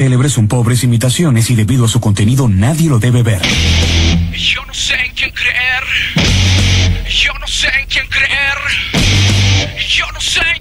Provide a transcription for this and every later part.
célebres son pobres imitaciones y debido a su contenido nadie lo debe ver. Yo no sé en quién creer. Yo no sé en quién creer. Yo no sé en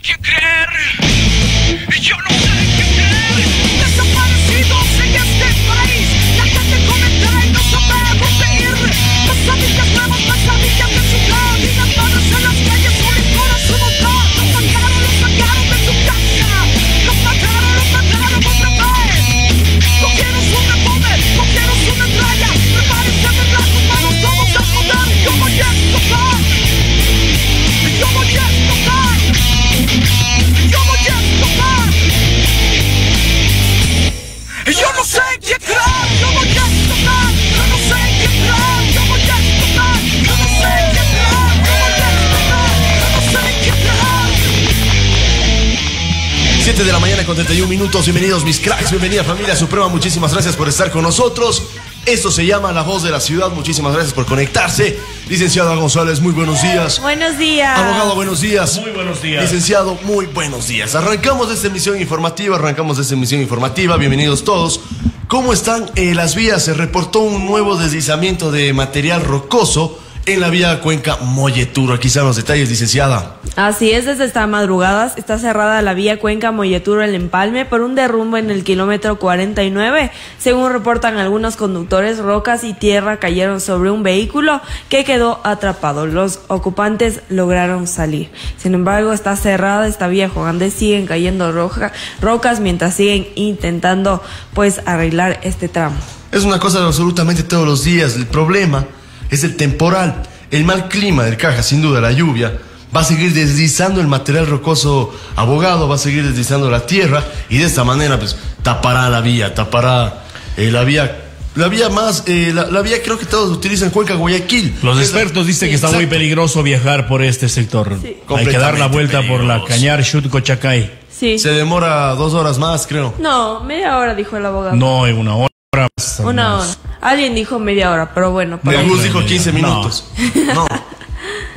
7 de la mañana con 31 minutos. Bienvenidos mis cracks, bienvenida familia Suprema. Muchísimas gracias por estar con nosotros. Esto se llama La Voz de la Ciudad. Muchísimas gracias por conectarse. Licenciado González, muy buenos días. Buenos días. Abogado, buenos días. Muy buenos días. Licenciado, muy buenos días. Arrancamos de esta emisión informativa, arrancamos de esta emisión informativa. Bienvenidos todos. ¿Cómo están eh, las vías? Se reportó un nuevo deslizamiento de material rocoso en la vía Cuenca Molleturo. Aquí están los detalles, licenciada. Así es, desde esta madrugada está cerrada la vía Cuenca Molleturo El Empalme por un derrumbe en el kilómetro 49. Según reportan algunos conductores, rocas y tierra cayeron sobre un vehículo que quedó atrapado. Los ocupantes lograron salir. Sin embargo, está cerrada esta vía. Juan Andrés siguen cayendo roja- rocas mientras siguen intentando pues arreglar este tramo. Es una cosa absolutamente todos los días. El problema es el temporal. El mal clima del caja, sin duda, la lluvia, va a seguir deslizando el material rocoso abogado, va a seguir deslizando la tierra y de esta manera, pues, tapará la vía, tapará eh, la vía. La vía más, eh, la, la vía creo que todos utilizan Cuenca, Guayaquil. Los expertos dicen que está muy peligroso viajar por este sector. Hay que dar la vuelta por la. Cañar Chutco Chacay. Sí. Se demora dos horas más, creo. No, media hora dijo el abogado. No, en una hora. más. Una hora. Alguien dijo media hora, pero bueno. bus dijo 15 No. minutos. No. Pero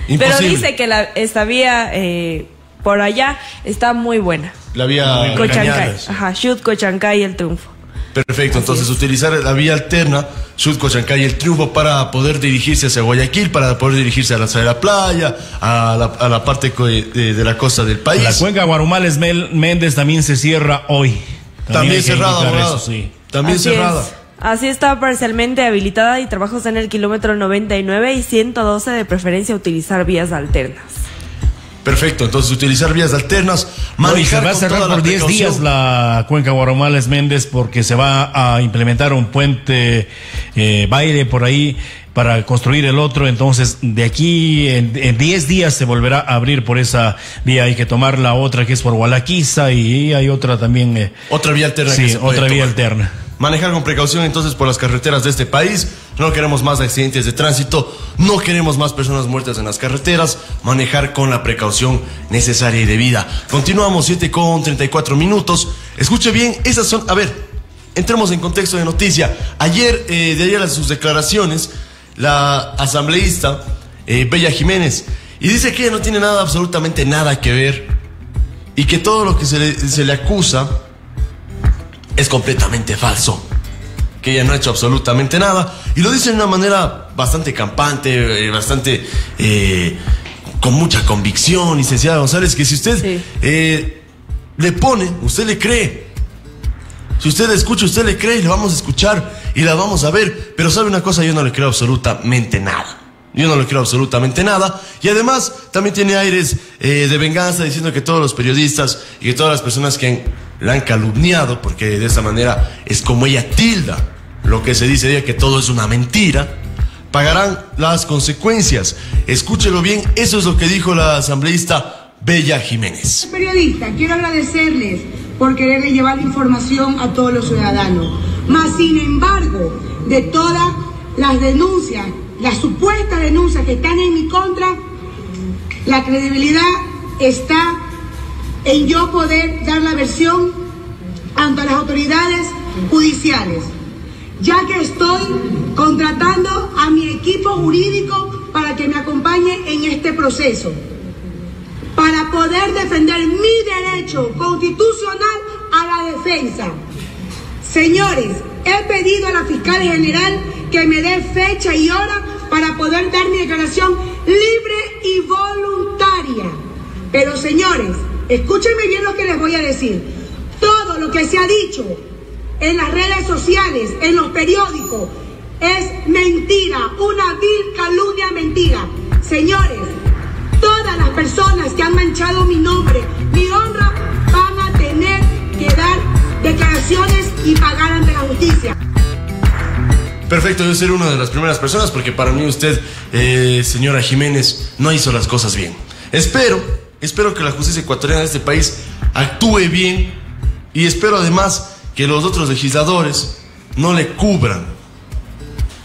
Imposible. dice que la, esta vía eh, por allá está muy buena. La vía Cochancay. Ajá, Shoot Cochancay el triunfo. Perfecto, entonces utilizar la vía alterna, Sud Chancay el triunfo para poder dirigirse hacia Guayaquil, para poder dirigirse a la, hacia la playa, a la, a la parte co- de, de la costa del país. La cuenca Guarumales Mel- Méndez también se cierra hoy. También que cerrada, sí. También Así cerrada. es. Así está parcialmente habilitada y trabajos en el kilómetro 99 y 112 de preferencia utilizar vías alternas. Perfecto, entonces utilizar vías alternas, No, y se manejar va a cerrar por 10 precaución. días la cuenca Guarumales Méndez porque se va a implementar un puente eh, baile por ahí para construir el otro. Entonces, de aquí en, en 10 días se volverá a abrir por esa vía. Hay que tomar la otra que es por Gualaquiza y hay otra también. eh, Otra vía alterna que sí, se puede otra vía tomar. alterna. Manejar con precaución entonces por las carreteras de este país. No queremos más accidentes de tránsito, no queremos más personas muertas en las carreteras. Manejar con la precaución necesaria y debida. Continuamos 7 con 34 minutos. Escuche bien, esas son, a ver, entremos en contexto de noticia. Ayer, eh, de ayer a sus declaraciones, la asambleísta eh, Bella Jiménez, y dice que ella no tiene nada, absolutamente nada que ver, y que todo lo que se le, se le acusa es completamente falso. Que ella no ha hecho absolutamente nada. Y lo dice de una manera bastante campante, eh, bastante eh, con mucha convicción, licenciada González, que si usted Sí. eh, le pone, usted le cree. Si usted le escucha, usted le cree, le vamos a escuchar y la vamos a ver. Pero sabe una cosa, yo no le creo absolutamente nada. Yo no le creo absolutamente nada. Y además también tiene aires eh, de venganza diciendo que todos los periodistas y que todas las personas que han- la han calumniado, porque de esa manera es como ella tilda lo que se dice de ella, que todo es una mentira, pagarán las consecuencias. Escúchelo bien, eso es lo que dijo la asambleísta Bella Jiménez. Periodista, quiero agradecerles por quererle llevar información a todos los ciudadanos. Mas, sin embargo, de todas las denuncias, las supuestas denuncias que están en mi contra, la credibilidad está en yo poder dar la versión ante las autoridades judiciales, ya que estoy contratando a mi equipo jurídico para que me acompañe en este proceso para poder defender mi derecho constitucional a la defensa. Señores, he pedido a la fiscal general que me dé fecha y hora para poder dar mi declaración libre y voluntaria. Pero señores, escúchenme bien lo que les voy a decir. Todo lo que se ha dicho en las redes sociales, en los periódicos, es mentira, una vil calumnia mentira. Señores, todas las personas que han manchado mi nombre, mi honra, van a tener que dar declaraciones y pagar ante la justicia. Perfecto, yo seré una de las primeras personas porque para mí usted, eh, señora Jiménez, no hizo las cosas bien. Espero, espero que la justicia ecuatoriana de este país actúe bien y espero además que los otros legisladores no le cubran,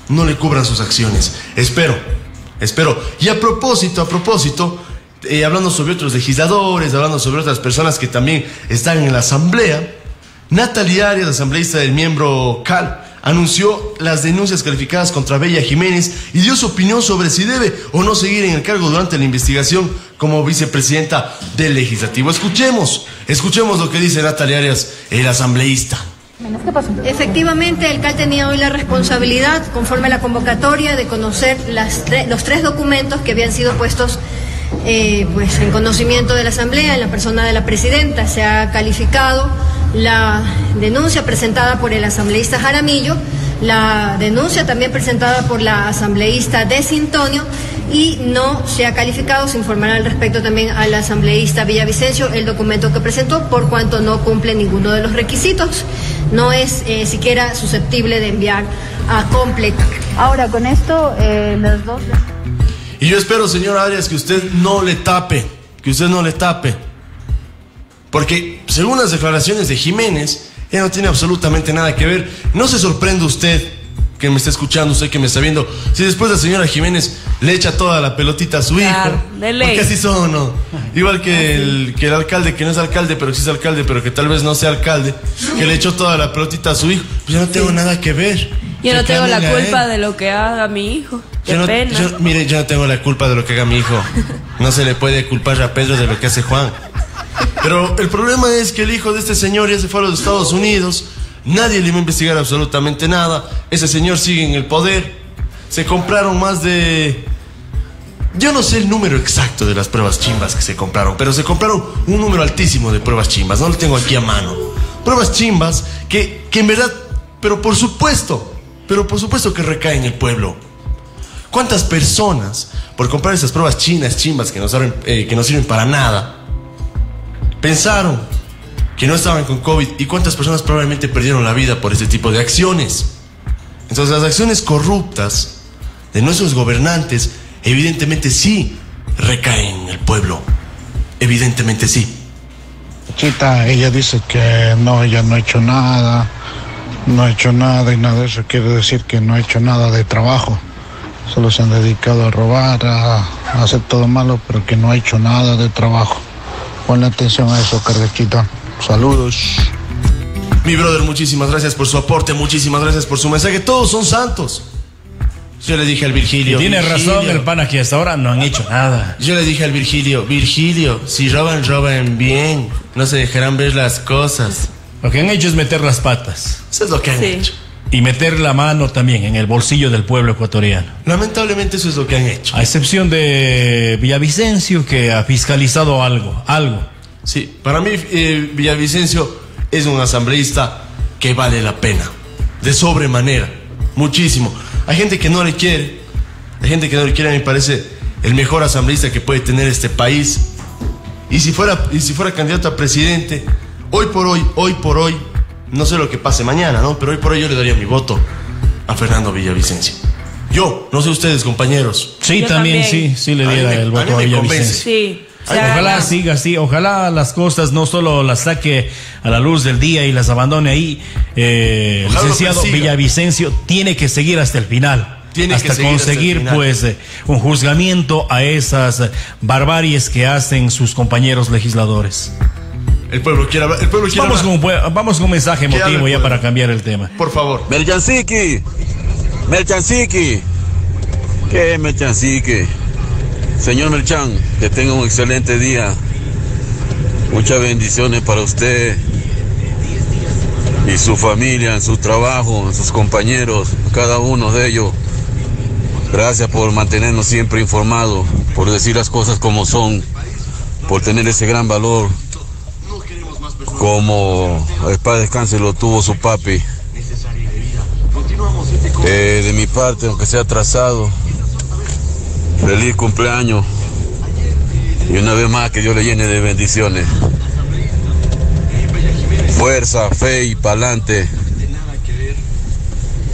no le cubran sus acciones. Espero, espero. Y a propósito, a propósito, eh, hablando sobre otros legisladores, hablando sobre otras personas que también están en la asamblea, Natalie Arias, asambleísta del miembro CAL, anunció las denuncias calificadas contra Bella Jiménez y dio su opinión sobre si debe o no seguir en el cargo durante la investigación como vicepresidenta del legislativo. Escuchemos, escuchemos lo que dice Natalia Arias, el asambleísta. Efectivamente, el CAL tenía hoy la responsabilidad, conforme a la convocatoria, de conocer las tre- los tres documentos que habían sido puestos eh, pues, en conocimiento de la Asamblea, en la persona de la presidenta. Se ha calificado la denuncia presentada por el asambleísta Jaramillo, la denuncia también presentada por la asambleísta De Sintonio y no se ha calificado, se informará al respecto también al asambleísta Villavicencio el documento que presentó por cuanto no cumple ninguno de los requisitos, no es eh, siquiera susceptible de enviar a completar. Ahora, con esto, eh, los dos... Y yo espero, señor Arias, que usted no le tape, que usted no le tape. Porque según las declaraciones de Jiménez, ella no tiene absolutamente nada que ver. No se sorprende usted que me está escuchando, usted que me está viendo, si después la señora Jiménez le echa toda la pelotita a su Claro, hijo. de ley. Porque así son, ¿no? Igual que el, que el alcalde, que no es alcalde, pero que sí es alcalde, pero que tal vez no sea alcalde, que le echó toda la pelotita a su hijo. Pues yo no tengo nada que ver. Yo no tengo la él. culpa de lo que haga mi hijo. Qué Yo no, pena. yo- mire, yo no tengo la culpa de lo que haga mi hijo. No se le puede culpar a Pedro de lo que hace Juan. Pero el problema es que el hijo de este señor ya se fue a los Estados Unidos. Nadie le va a investigar absolutamente nada. Ese señor sigue en el poder. Se compraron más de... Yo no sé el número exacto de las pruebas chimbas que se compraron, pero se compraron un número altísimo de pruebas chimbas. No lo tengo aquí a mano. Pruebas chimbas que, que en verdad, pero por supuesto, pero por supuesto que recaen en el pueblo. ¿Cuántas personas, por comprar esas pruebas chinas, chimbas, que no sirven, eh, que no sirven para nada, pensaron que no estaban con COVID? ¿Y cuántas personas probablemente perdieron la vida por este tipo de acciones? Entonces las acciones corruptas de nuestros gobernantes, evidentemente sí recaen en el pueblo. Evidentemente sí. Chita, ella dice que no, ella no ha hecho nada, no ha hecho nada y nada de eso quiere decir que no ha hecho nada de trabajo. Solo se han dedicado a robar, a, a hacer todo malo, pero que no ha hecho nada de trabajo. Ponle atención a eso, Carlechita. Saludos. Mi brother, muchísimas gracias por su aporte, muchísimas gracias por su mensaje. Todos son santos. Yo le dije al Y Virgilio. tiene razón el pana que hasta ahora no han hecho nada. Yo le dije al Virgilio, Virgilio, si roban, roban bien. No se dejarán ver las cosas. Lo que han hecho es meter las patas Eso es lo que han Sí. hecho. Y meter la mano también en el bolsillo del pueblo ecuatoriano. Lamentablemente eso es lo que han hecho. A excepción de Villavicencio que ha fiscalizado algo, algo. Sí, para mí eh, Villavicencio es un asambleísta que vale la pena. De sobremanera. Muchísimo. Hay gente que no le quiere. Hay gente que no le quiere. A mí me parece el mejor asambleísta que puede tener este país. Y si fuera, y si fuera candidato a presidente, hoy por hoy, hoy por hoy, no sé lo que pase mañana, ¿no? Pero hoy por hoy yo le daría mi voto a Fernando Villavicencio. Yo, no sé ustedes, compañeros. Sí, Yo también, también. sí, sí le diera el voto a Villavicencio. Sí. Ay, Ojalá siga así, ojalá las cosas no solo las saque a la luz del día y las abandone ahí. Eh, el licenciado. Villavicencio tiene que seguir hasta el final. Tiene que hasta seguir hasta el conseguir final. pues eh, un juzgamiento a esas barbaries que hacen sus compañeros legisladores. El pueblo quiere hablar. El pueblo quiere Vamos con, hablar. un, bue- vamos con un mensaje emotivo ya para cambiar el tema. Por favor. Melchansiki, Melchansiki, ¿qué es Melchansiki? Señor Melchan, que tenga un excelente día. Muchas bendiciones para usted. y su familia, en su trabajo, en sus compañeros, cada uno de ellos. Gracias por mantenernos siempre informados, por decir las cosas como son, por tener ese gran valor como padre descanse lo tuvo su papi. Eh, de mi parte, aunque sea atrasado, feliz cumpleaños y una vez más que Dios le llene de bendiciones. Fuerza, fe y pa'lante.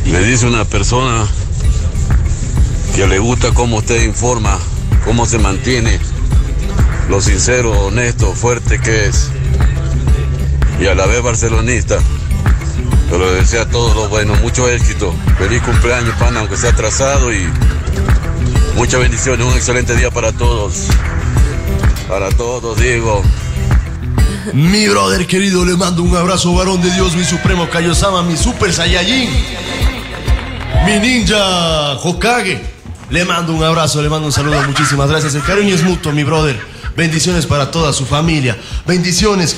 Le dice una persona que le gusta cómo usted informa, cómo se mantiene, lo sincero, honesto, fuerte que es. Y a la vez barcelonista. Pero le desea todo lo bueno, mucho éxito. Feliz cumpleaños, pana, aunque sea atrasado y muchas bendiciones. Un excelente día para todos. Para todos, Diego. Mi brother querido, le mando un abrazo, varón de Dios, mi supremo Kaiosama, mi super Saiyajin, mi ninja Hokage. Le mando un abrazo, le mando un saludo, muchísimas gracias. El cariño es mutuo, mi brother. Bendiciones para toda su familia. Bendiciones.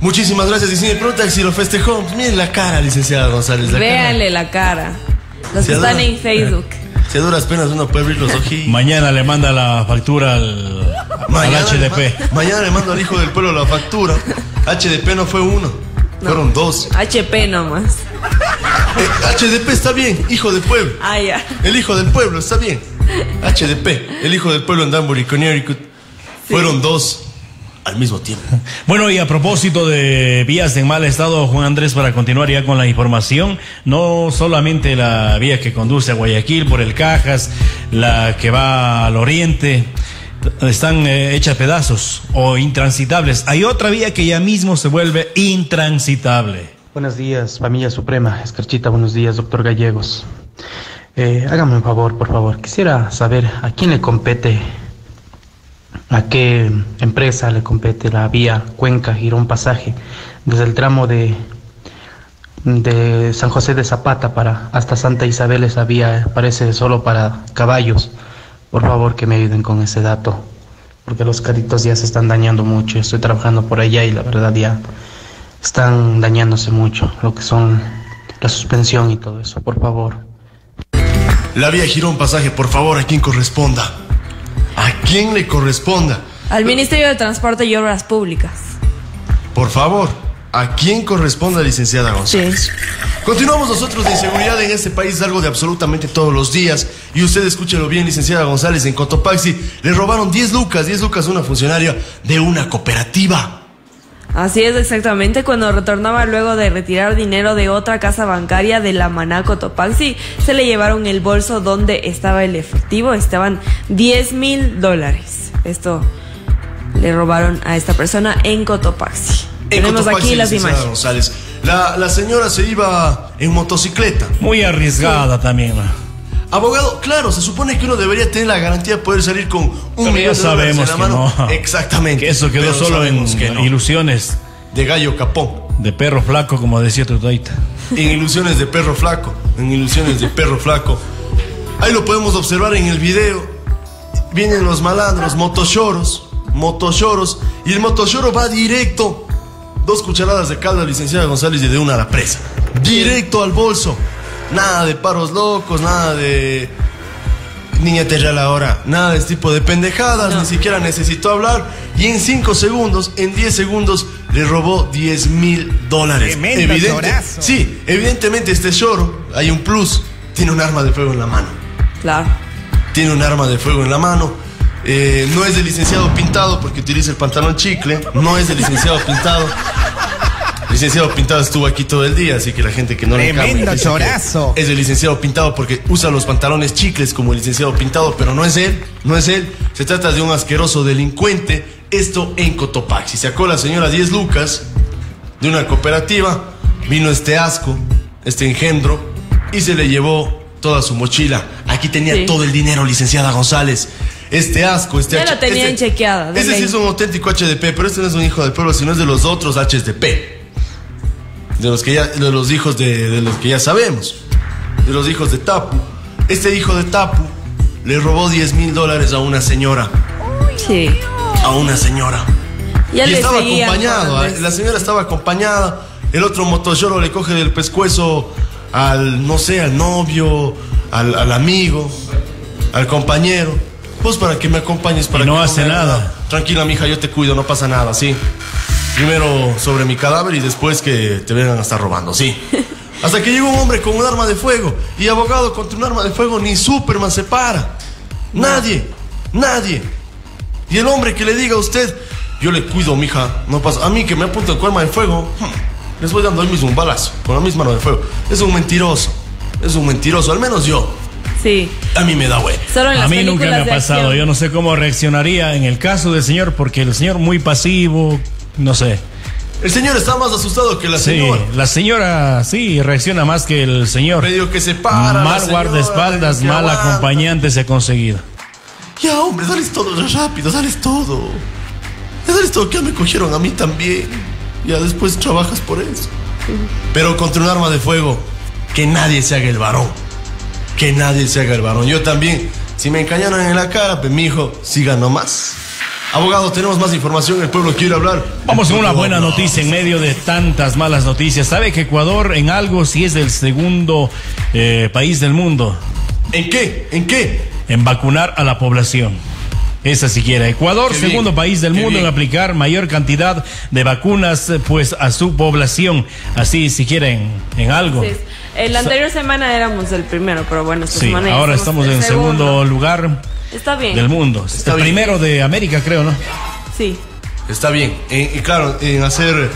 Muchísimas gracias. Y si me preguntan si lo festejó, pues miren la cara, licenciada González. La cara. La cara. Los Se que están en Facebook. Si a duras penas uno puede abrir los ojitos. Mañana le manda la factura al, al Mañana le HDP. ma- mañana le mando al hijo del pueblo la factura. HDP no fue uno, fueron dos. HP nomás. Eh, HDP está bien, hijo del pueblo. Ah, ya. El hijo del pueblo está bien. HDP, el hijo del pueblo en Danbury, Connecticut. Fueron dos al mismo tiempo. Bueno, y a propósito de vías en mal estado, Juan Andrés, para continuar ya con la información, no solamente la vía que conduce a Guayaquil por el Cajas, la que va al oriente, están eh, hechas pedazos o intransitables. Hay otra vía que ya mismo se vuelve intransitable. Buenos días, familia suprema. Escarchita, buenos días, doctor Gallegos. Eh, hágame un favor, por favor. Quisiera saber a quién le compete, a qué empresa le compete la vía Cuenca Girón Pasaje, desde el tramo de, de San José de Zapata para hasta Santa Isabel. Esa vía parece solo para caballos. Por favor, que me ayuden con ese dato, porque los carritos ya se están dañando mucho. Estoy trabajando por allá y la verdad ya están dañándose mucho, lo que son la suspensión y todo eso, por favor. La vía Girón Pasaje, por favor, a quien corresponda. A quien le corresponda. Al Ministerio de Transporte y Obras Públicas. Por favor, a quien corresponda, licenciada González. Continuamos nosotros de inseguridad en este país, algo de absolutamente todos los días. Y usted escúchelo bien, licenciada González, en Cotopaxi le robaron 10 lucas, 10 lucas a una funcionaria de una cooperativa. Así es exactamente, cuando retornaba luego de retirar dinero de otra casa bancaria de la Manaco Topaxi, se le llevaron el bolso donde estaba el efectivo, estaban 10 mil dólares. Esto le robaron a esta persona en Cotopaxi. En Tenemos Cotopaxi, aquí las imágenes. González. La, la señora se iba en motocicleta. Muy arriesgada también. ¿no? Abogado, claro, se supone que uno debería tener la garantía de poder salir con un Pero millón ya de dólares en sabemos la que mano. no. Exactamente. Que eso quedó Pero solo en sabemos que no. ilusiones. De gallo capón. De perro flaco, como decía tu taita. En ilusiones de perro flaco. En ilusiones de perro flaco. Ahí lo podemos observar en el video. Vienen los malandros, motochoros, motochoros. Y el motochoro va directo. Dos cucharadas de calda, licenciada González, y de una a la presa. Directo al bolso. Nada de paros locos, nada de niña terreal ahora. Nada de este tipo de pendejadas, ni siquiera necesitó hablar. Y en 5 segundos, en 10 segundos, le robó 10 mil dólares. Chorazo. Sí, evidentemente este choro, hay un plus, tiene un arma de fuego en la mano. Claro. Tiene un arma de fuego en la mano. Eh, no es de licenciado pintado porque utiliza el pantalón chicle. No es de licenciado pintado. Licenciado Pintado estuvo aquí todo el día, así que la gente que no le Tremendo cambia chorazo. Es el licenciado Pintado porque usa los pantalones chicles como el licenciado Pintado, pero no es él, no es él. Se trata de un asqueroso delincuente. Esto en Cotopaxi. Sacó la señora 10 lucas de una cooperativa, vino este asco, este engendro, y se le llevó toda su mochila. Aquí tenía Sí. todo el dinero, licenciada González. Este asco, este Ya lo tenían este- chequeada. ese sí es un auténtico HDP, pero este no es un hijo del pueblo, sino es de los otros HDP. De los que ya, de los hijos de, de los que ya sabemos. De los hijos de Tapu. Este hijo de Tapu le robó 10 mil dólares a una señora. Sí. A una señora. Ya y le estaba acompañado, ¿eh? La señora estaba acompañada. El otro motochoro le coge del pescuezo al, no sé, al novio, al, al amigo, al compañero. Pues para que me acompañes para Y no que hace haga nada. Tranquila, mija, yo te cuido, no pasa nada, sí. Primero sobre mi cadáver y después que te vengan a estar robando, sí. Hasta que llegó un hombre con un arma de fuego y abogado contra un arma de fuego ni Superman se para. Nadie, nadie. Y el hombre que le diga a usted, yo le cuido, mija, no pasa. A mí que me apunta con arma de fuego, hmm, les voy dando ahí mismo un balazo, con la misma arma de fuego. Es un mentiroso, es un mentiroso, al menos yo. Sí. A mí me da güey. Solo en A mí nunca me ha pasado. acción. Yo no sé cómo reaccionaría en el caso del señor, porque el señor muy pasivo, no sé. El señor está más asustado que la Sí, señora. la señora sí reacciona más que el señor. Medio que se para. Mal guardaespaldas, mal acompañante se ha conseguido. Ya, hombre, dales todo ya rápido, dales todo. Ya dales todo, que ya me cogieron a mí también. Ya después trabajas por eso. Pero contra un arma de fuego, que nadie se haga el varón. Que nadie se haga el varón. Yo también, si me encañaron en la cara, pues mi hijo, siga nomás. Abogado, tenemos más información, el pueblo quiere hablar. Vamos con El una buena noticia en medio de tantas malas noticias. ¿Sabe que Ecuador en algo sí es el segundo eh, país del mundo ¿En qué? ¿En qué? en vacunar a la población? Esa siquiera. Ecuador, Qué bien, segundo país del mundo en aplicar mayor cantidad de vacunas eh, pues a su población. Así si quieren en algo. Sí, en la anterior semana éramos el primero, pero bueno, esta Sí, semana ahora estamos en el segundo lugar Está bien. del mundo. Está el bien. primero de América, creo, ¿no? Sí. Está bien. En- y claro, en hacer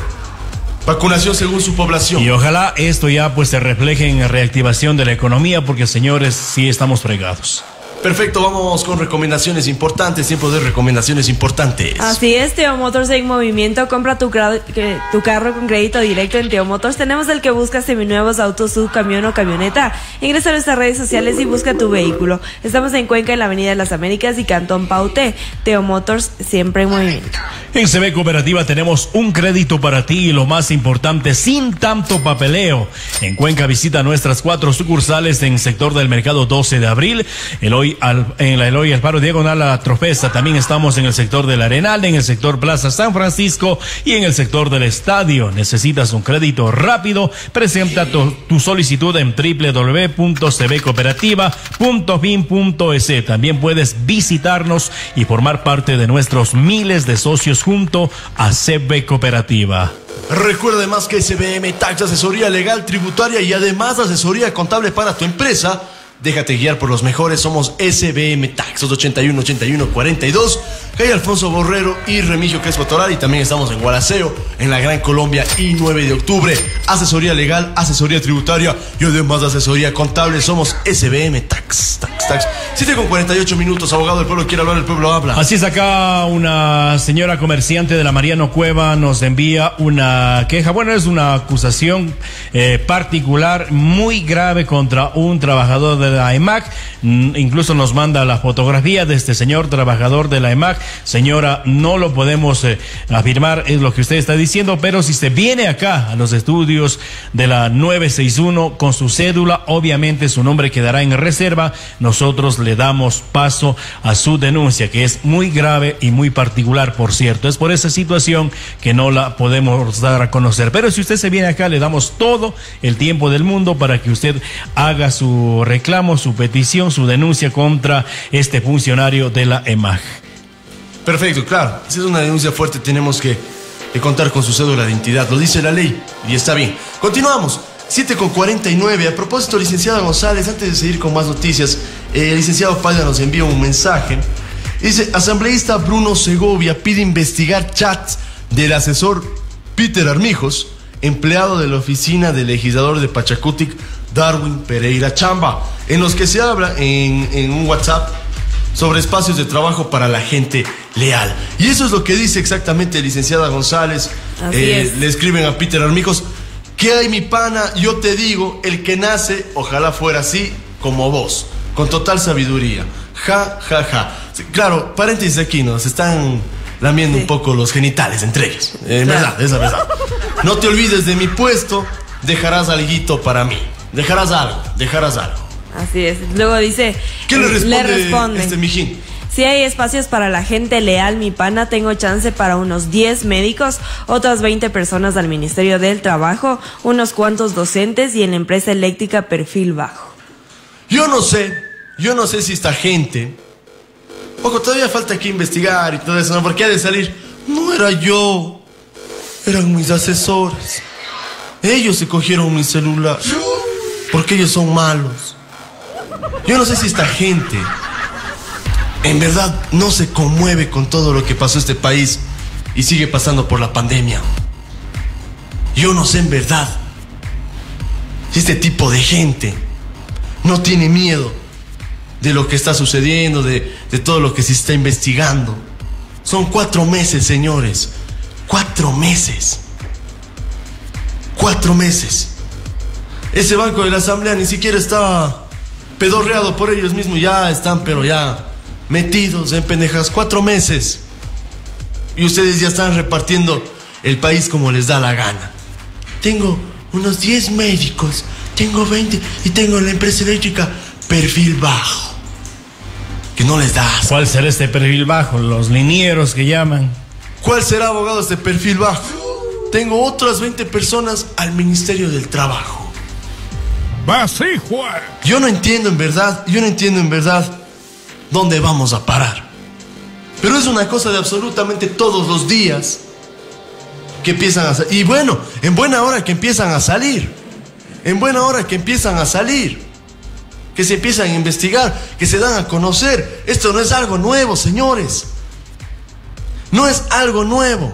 vacunación según su población. Y ojalá esto ya pues se refleje en la reactivación de la economía, porque señores, sí estamos fregados. Perfecto, vamos con recomendaciones importantes, tiempo de recomendaciones importantes. Así es, Teo Motors en movimiento. Compra tu, carro con crédito directo en Teo Motors. Tenemos el que busca seminuevos, autos, sub, camión o camioneta. Ingresa a nuestras redes sociales y busca tu vehículo. Estamos en Cuenca, en la Avenida de las Américas y Cantón Pauté. Teo Motors siempre en movimiento. En CB Cooperativa tenemos un crédito para ti y lo más importante, sin tanto papeleo. En Cuenca visita nuestras cuatro sucursales en sector del mercado 12 de abril, En la Eloy Alfaro Diagonal a Tropeza. También estamos en el sector del Arenal, en el sector Plaza San Francisco y en el sector del estadio. Necesitas un crédito rápido, presenta tu, tu solicitud en www.cbcooperativa.fin.es. También puedes visitarnos y formar parte de nuestros miles de socios junto a CB Cooperativa. Recuerda además que SBM Tax, asesoría legal, tributaria y además asesoría contable para tu empresa. Déjate guiar por los mejores, somos SBM Tax, 81 81 42, calle Alfonso Borrero y Remigio Crespo Toral y también estamos en Gualaceo, en la Gran Colombia y 9 de octubre. Asesoría legal, asesoría tributaria y además asesoría contable, somos SBM Tax, Tax, Tax. 7 con 48 minutos, abogado del pueblo quiere hablar, el pueblo habla. Así es acá una señora comerciante de la Mariano Cueva nos envía una queja, bueno es una acusación eh, particular muy grave contra un trabajador de la EMAC, Mm, incluso nos manda la fotografía de este señor trabajador de la EMAC, señora no lo podemos eh, afirmar es lo que usted está diciendo, pero si se viene acá a los estudios de la 961 con su cédula, obviamente su nombre quedará en reserva, nosotros le damos paso a su denuncia, que es muy grave y muy particular, por cierto. Es por esa situación que no la podemos dar a conocer. Pero si usted se viene acá, le damos todo el tiempo del mundo para que usted haga su reclamo, su petición, su denuncia contra este funcionario de la EMAG. Perfecto, claro. Si es una denuncia fuerte, tenemos que, que contar con su cédula de identidad. Lo dice la ley y está bien. Continuamos. 7 con 49. A propósito, licenciada González, antes de seguir con más noticias, eh, el licenciado Paya nos envía un mensaje. Dice, asambleísta Bruno Segovia pide investigar chats del asesor Peter Armijos, empleado de la oficina del legislador de Pachacutic, Darwin Pereira Chamba, en los que se habla en, en un WhatsApp sobre espacios de trabajo para la gente leal. Y eso es lo que dice exactamente licenciada González. Eh. Le escriben a Peter Armijos, ¿qué hay mi pana? Yo te digo, el que nace, ojalá fuera así como vos, con total sabiduría. Ja, ja, ja. Claro, paréntesis aquí, nos están lamiendo un poco los genitales entre ellos. En Claro. verdad, es la verdad. No te olvides de mi puesto, dejarás algo para mí. Dejarás algo, dejarás algo. Así es. Luego dice. ¿Qué le eh, responde, responde. este mijín? Si hay espacios para la gente leal, mi pana, tengo chance para unos 10 médicos, otras 20 personas al Ministerio del Trabajo, unos cuantos docentes y en la empresa eléctrica perfil bajo. Yo no sé, yo no sé si esta gente. Ojo, todavía falta que investigar y todo eso, ¿no? Porque ha de salir. No era yo, eran mis asesores. Ellos se cogieron mi celular. Porque ellos son malos. Yo no sé si esta gente en verdad no se conmueve con todo lo que pasó este país y sigue pasando por la pandemia. Yo no sé en verdad si este tipo de gente no tiene miedo de lo que está sucediendo, de, de todo lo que se está investigando. Son cuatro meses, señores. Cuatro meses. Cuatro meses. Ese banco de la asamblea ni siquiera está pedorreado por ellos mismos. Ya están, pero ya metidos en pendejas. Cuatro meses. Y ustedes ya están repartiendo el país como les da la gana. Tengo unos 10 médicos, tengo 20 y tengo la empresa eléctrica perfil bajo. Que no les da. ¿Cuál será este perfil bajo? Los linieros que llaman. ¿Cuál será abogado este perfil bajo? Tengo otras 20 personas al Ministerio del Trabajo. Yo no entiendo en verdad, yo no entiendo en verdad dónde vamos a parar. Pero es una cosa de absolutamente todos los días que empiezan a salir. Y bueno, en buena hora que empiezan a salir. En buena hora que empiezan a salir. Que se empiezan a investigar, que se dan a conocer. Esto no es algo nuevo, señores. No es algo nuevo.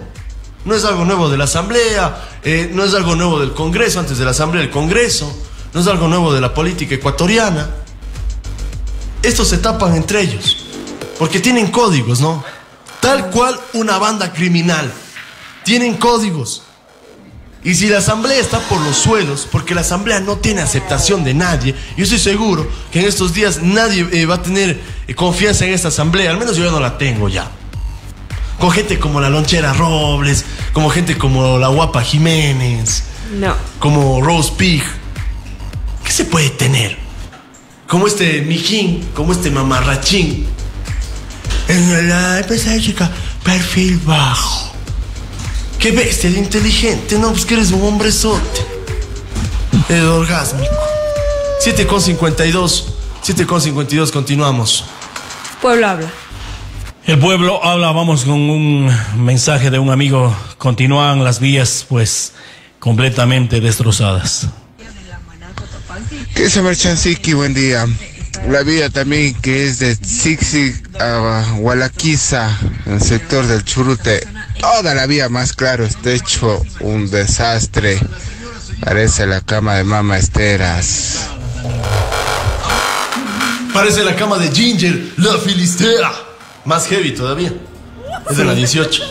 No es algo nuevo de la Asamblea, eh, no es algo nuevo del Congreso, antes de la Asamblea del Congreso, no es algo nuevo de la política ecuatoriana. Estos se tapan entre ellos, porque tienen códigos, ¿no? Tal cual una banda criminal. Tienen códigos. Y si la asamblea está por los suelos, porque la asamblea no tiene aceptación de nadie, yo estoy seguro que en estos días nadie eh, va a tener eh, confianza en esta asamblea, al menos yo ya no la tengo ya. Con gente como la lonchera Robles, como gente como la guapa Jiménez, No. como Rose Pig. ¿Qué se puede tener? Como este mijín, como este mamarrachín. En la empresa eléctrica, perfil bajo. Qué bestia de inteligente, no, pues que eres un hombre sote. El orgásmico. 7 con 52, 7 con 52, continuamos. Pueblo habla. El pueblo habla, vamos con un mensaje de un amigo. Continúan las vías, pues, completamente destrozadas. ¿Qué se Marchansiki? Buen día. La vía también que es de Sixi a Hualaquiza, en el sector del Churute. Toda la vía más claro está hecho un desastre. Parece la cama de Mama Esteras. Parece la cama de Ginger, la filistea. Más heavy todavía. Es de la 18.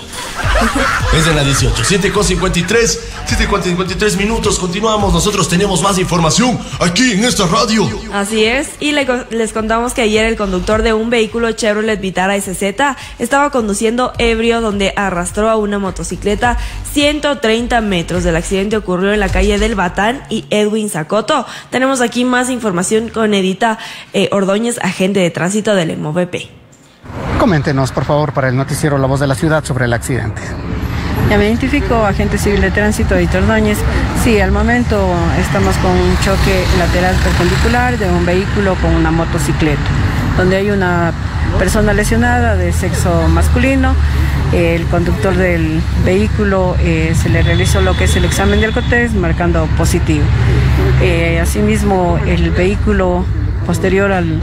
Es de la 18. 7 con 53. 7 con 53 minutos. Continuamos. Nosotros tenemos más información aquí en esta radio. Así es, y le les contamos que ayer el conductor de un vehículo Chevrolet Vitara SZ estaba conduciendo ebrio donde arrastró a una motocicleta 130 metros. El accidente ocurrió en la calle del Batán y Edwin Zacoto. Tenemos aquí más información con Edita eh, Ordóñez, agente de tránsito del MOVP. Coméntenos, por favor, para el noticiero La Voz de la Ciudad sobre el accidente. Ya me identifico, agente civil de tránsito de Ordóñez. Sí, al momento estamos con un choque lateral perpendicular de un vehículo con una motocicleta, donde hay una persona lesionada de sexo masculino. El conductor del vehículo eh, se le realizó lo que es el examen del COTEX, marcando positivo. Eh, asimismo, el vehículo posterior al,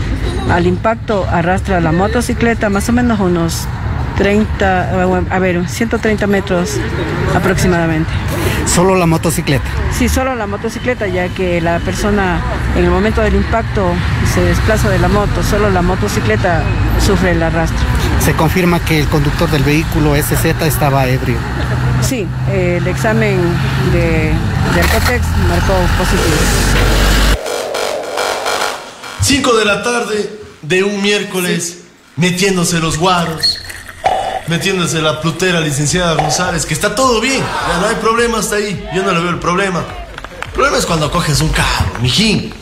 al impacto arrastra la motocicleta más o menos unos 30, eh, a ver, 130 metros aproximadamente. Solo la motocicleta. Sí, solo la motocicleta, ya que la persona en el momento del impacto se desplaza de la moto, solo la motocicleta sufre el arrastre. Se confirma que el conductor del vehículo SZ estaba ebrio. Sí, eh, el examen de, del COTEX marcó positivo. 5 de la tarde de un miércoles, metiéndose los guaros, metiéndose la plutera licenciada González, que está todo bien, ya no hay problema hasta ahí, yo no le veo el problema. El problema es cuando coges un carro, mijín.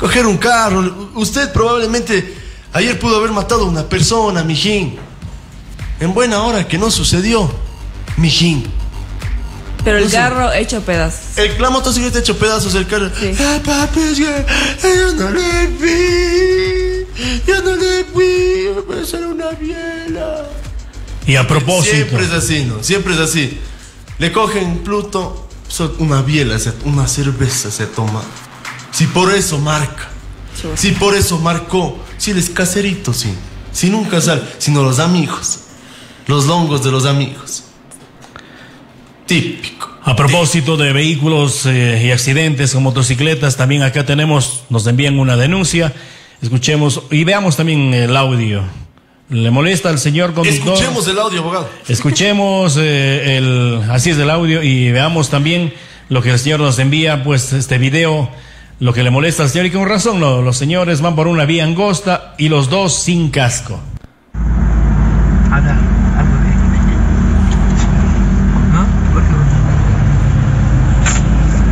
Coger un carro, usted probablemente Ayer pudo haber matado a una persona, mijín. En buena hora que no sucedió, mijín. Pero el Eso. carro hecho pedazos. El, la motocicleta hecho pedazos, el carro. Ah, papi, es que yo no le vi. Yo no le vi. Me voy a hacer una biela. Y a propósito. Siempre es así, ¿no? Siempre es así. Le cogen Pluto, so- una biela, una cerveza se toma. Si por eso marca. Si por eso marcó. Si él es caserito, sí. Si nunca sale. Sino los amigos. Los longos de los amigos. Típico. A propósito de vehículos eh, y accidentes con motocicletas, también acá tenemos, nos envían una denuncia. Escuchemos y veamos también el audio. ¿Le molesta al señor conductor? Escuchemos el audio, abogado. Escuchemos eh, el, así es el audio y veamos también lo que el señor nos envía, pues este video, lo que le molesta al señor y con razón, lo- los señores van por una vía angosta y los dos sin casco.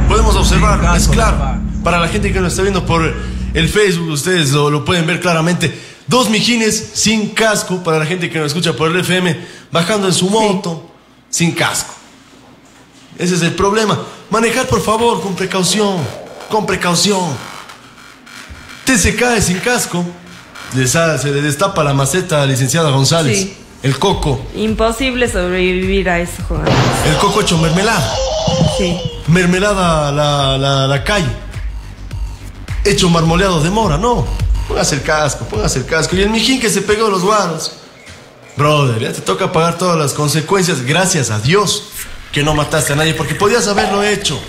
Podemos observar, es claro. Para la gente que nos está viendo por el Facebook, ustedes lo, lo pueden ver claramente. Dos mijines sin casco para la gente que nos escucha por el FM, bajando en su moto sin casco. Ese es el problema. Manejar, por favor, con precaución. Con precaución. Usted se cae sin casco, se le destapa la maceta, licenciada González. Sí. El coco. Imposible sobrevivir a eso, Juan. El coco hecho mermelada. Sí. mermelada la, la, la calle. Hecho marmoleado de mora, no. Póngase el casco, póngase el casco. Y el mijín que se pegó los guaros. Brother, ya te toca pagar todas las consecuencias. Gracias a Dios que no mataste a nadie, porque podías haberlo hecho.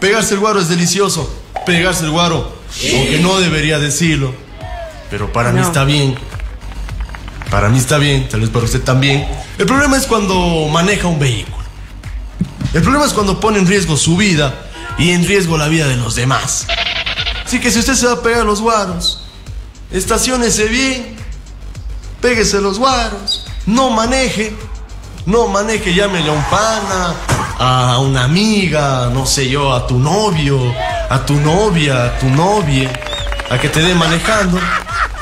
Pegarse el guaro es delicioso. Pegarse el guaro, aunque no debería decirlo. Pero para mí está bien. Para mí está bien, tal vez para usted también. El problema es cuando maneja un vehículo. El problema es cuando pone en riesgo su vida y en riesgo la vida de los demás. Así que si usted se va a pegar los guaros, estaciónese bien, péguese los guaros, no maneje, no maneje, llámele a un pana, a una amiga, no sé yo, a tu novio, a tu novia, a tu novia, a que te dé manejando.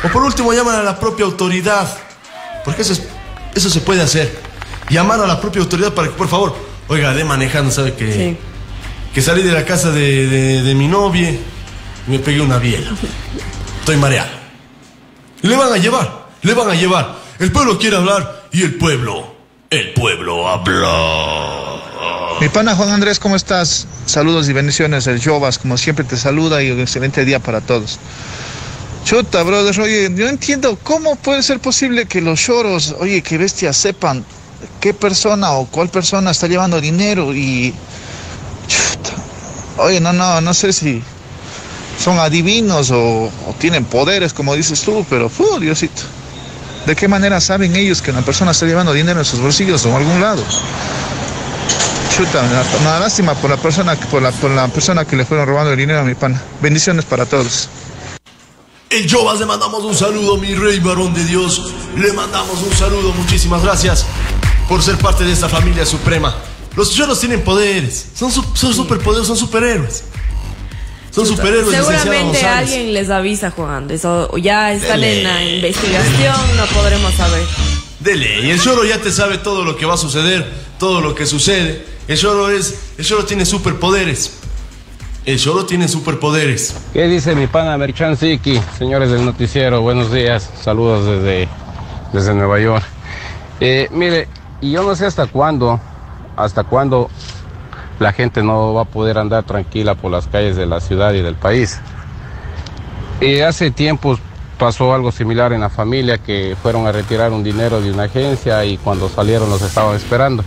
O por último, llámale a la propia autoridad, porque eso, es- eso se puede hacer. Llamar a la propia autoridad para que, por favor, oiga, dé manejando, ¿sabe que, que salí de la casa de, de- de mi novia me pegué una biela? Estoy mareado. Le van a llevar, le van a llevar. El pueblo quiere hablar y el pueblo, el pueblo habla. Mi pana Juan Andrés, ¿cómo estás? Saludos y bendiciones. El Jovas, como siempre, te saluda y un excelente día para todos. Chuta, brother, oye, yo entiendo cómo puede ser posible que los choros, oye, que bestias sepan qué persona o cuál persona está llevando dinero y. Chuta. Oye, no, no, no sé si son adivinos o, tienen poderes, como dices tú, pero, ¡fu, Diosito! ¿De qué manera saben ellos que una persona está llevando dinero en sus bolsillos o en algún lado? Chuta, una, lástima por la persona por la, persona que le fueron robando el dinero a mi pana. Bendiciones para todos. El Jovas le mandamos un saludo, mi rey varón de Dios. Le mandamos un saludo, muchísimas gracias por ser parte de esta familia suprema. Los choros tienen poderes, son, su- son superpoderes, son superhéroes. Son superhéroes, Seguramente alguien les avisa, Juan Andrés. O ya están Dele. en la investigación, no podremos saber. De ley, el choro ya te sabe todo lo que va a suceder, todo lo que sucede. El choro es, el choro tiene superpoderes. El choro tiene superpoderes. ¿Qué dice mi pana Merchan Siki? Señores del noticiero, buenos días. Saludos desde, desde Nueva York. Eh, mire, y yo no sé hasta cuándo, hasta cuándo la gente no va a poder andar tranquila por las calles de la ciudad y del país. Eh, hace tiempos pasó algo similar en la familia que fueron a retirar un dinero de una agencia y cuando salieron los estaban esperando.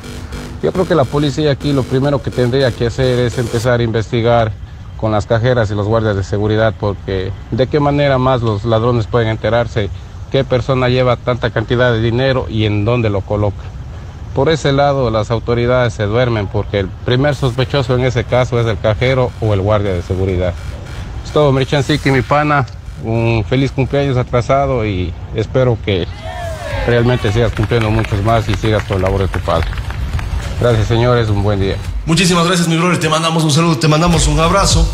Yo creo que la policía aquí lo primero que tendría que hacer es empezar a investigar con las cajeras y los guardias de seguridad porque de qué manera más los ladrones pueden enterarse qué persona lleva tanta cantidad de dinero y en dónde lo coloca. Por ese lado las autoridades se duermen porque el primer sospechoso en ese caso es el cajero o el guardia de seguridad. Es todo, Merchansiki, mi pana. Un feliz cumpleaños atrasado y espero que realmente sigas cumpliendo muchos más y sigas con la labor de tu padre. Gracias, señores. Un buen día. Muchísimas gracias, mi brother. Te mandamos un saludo, te mandamos un abrazo.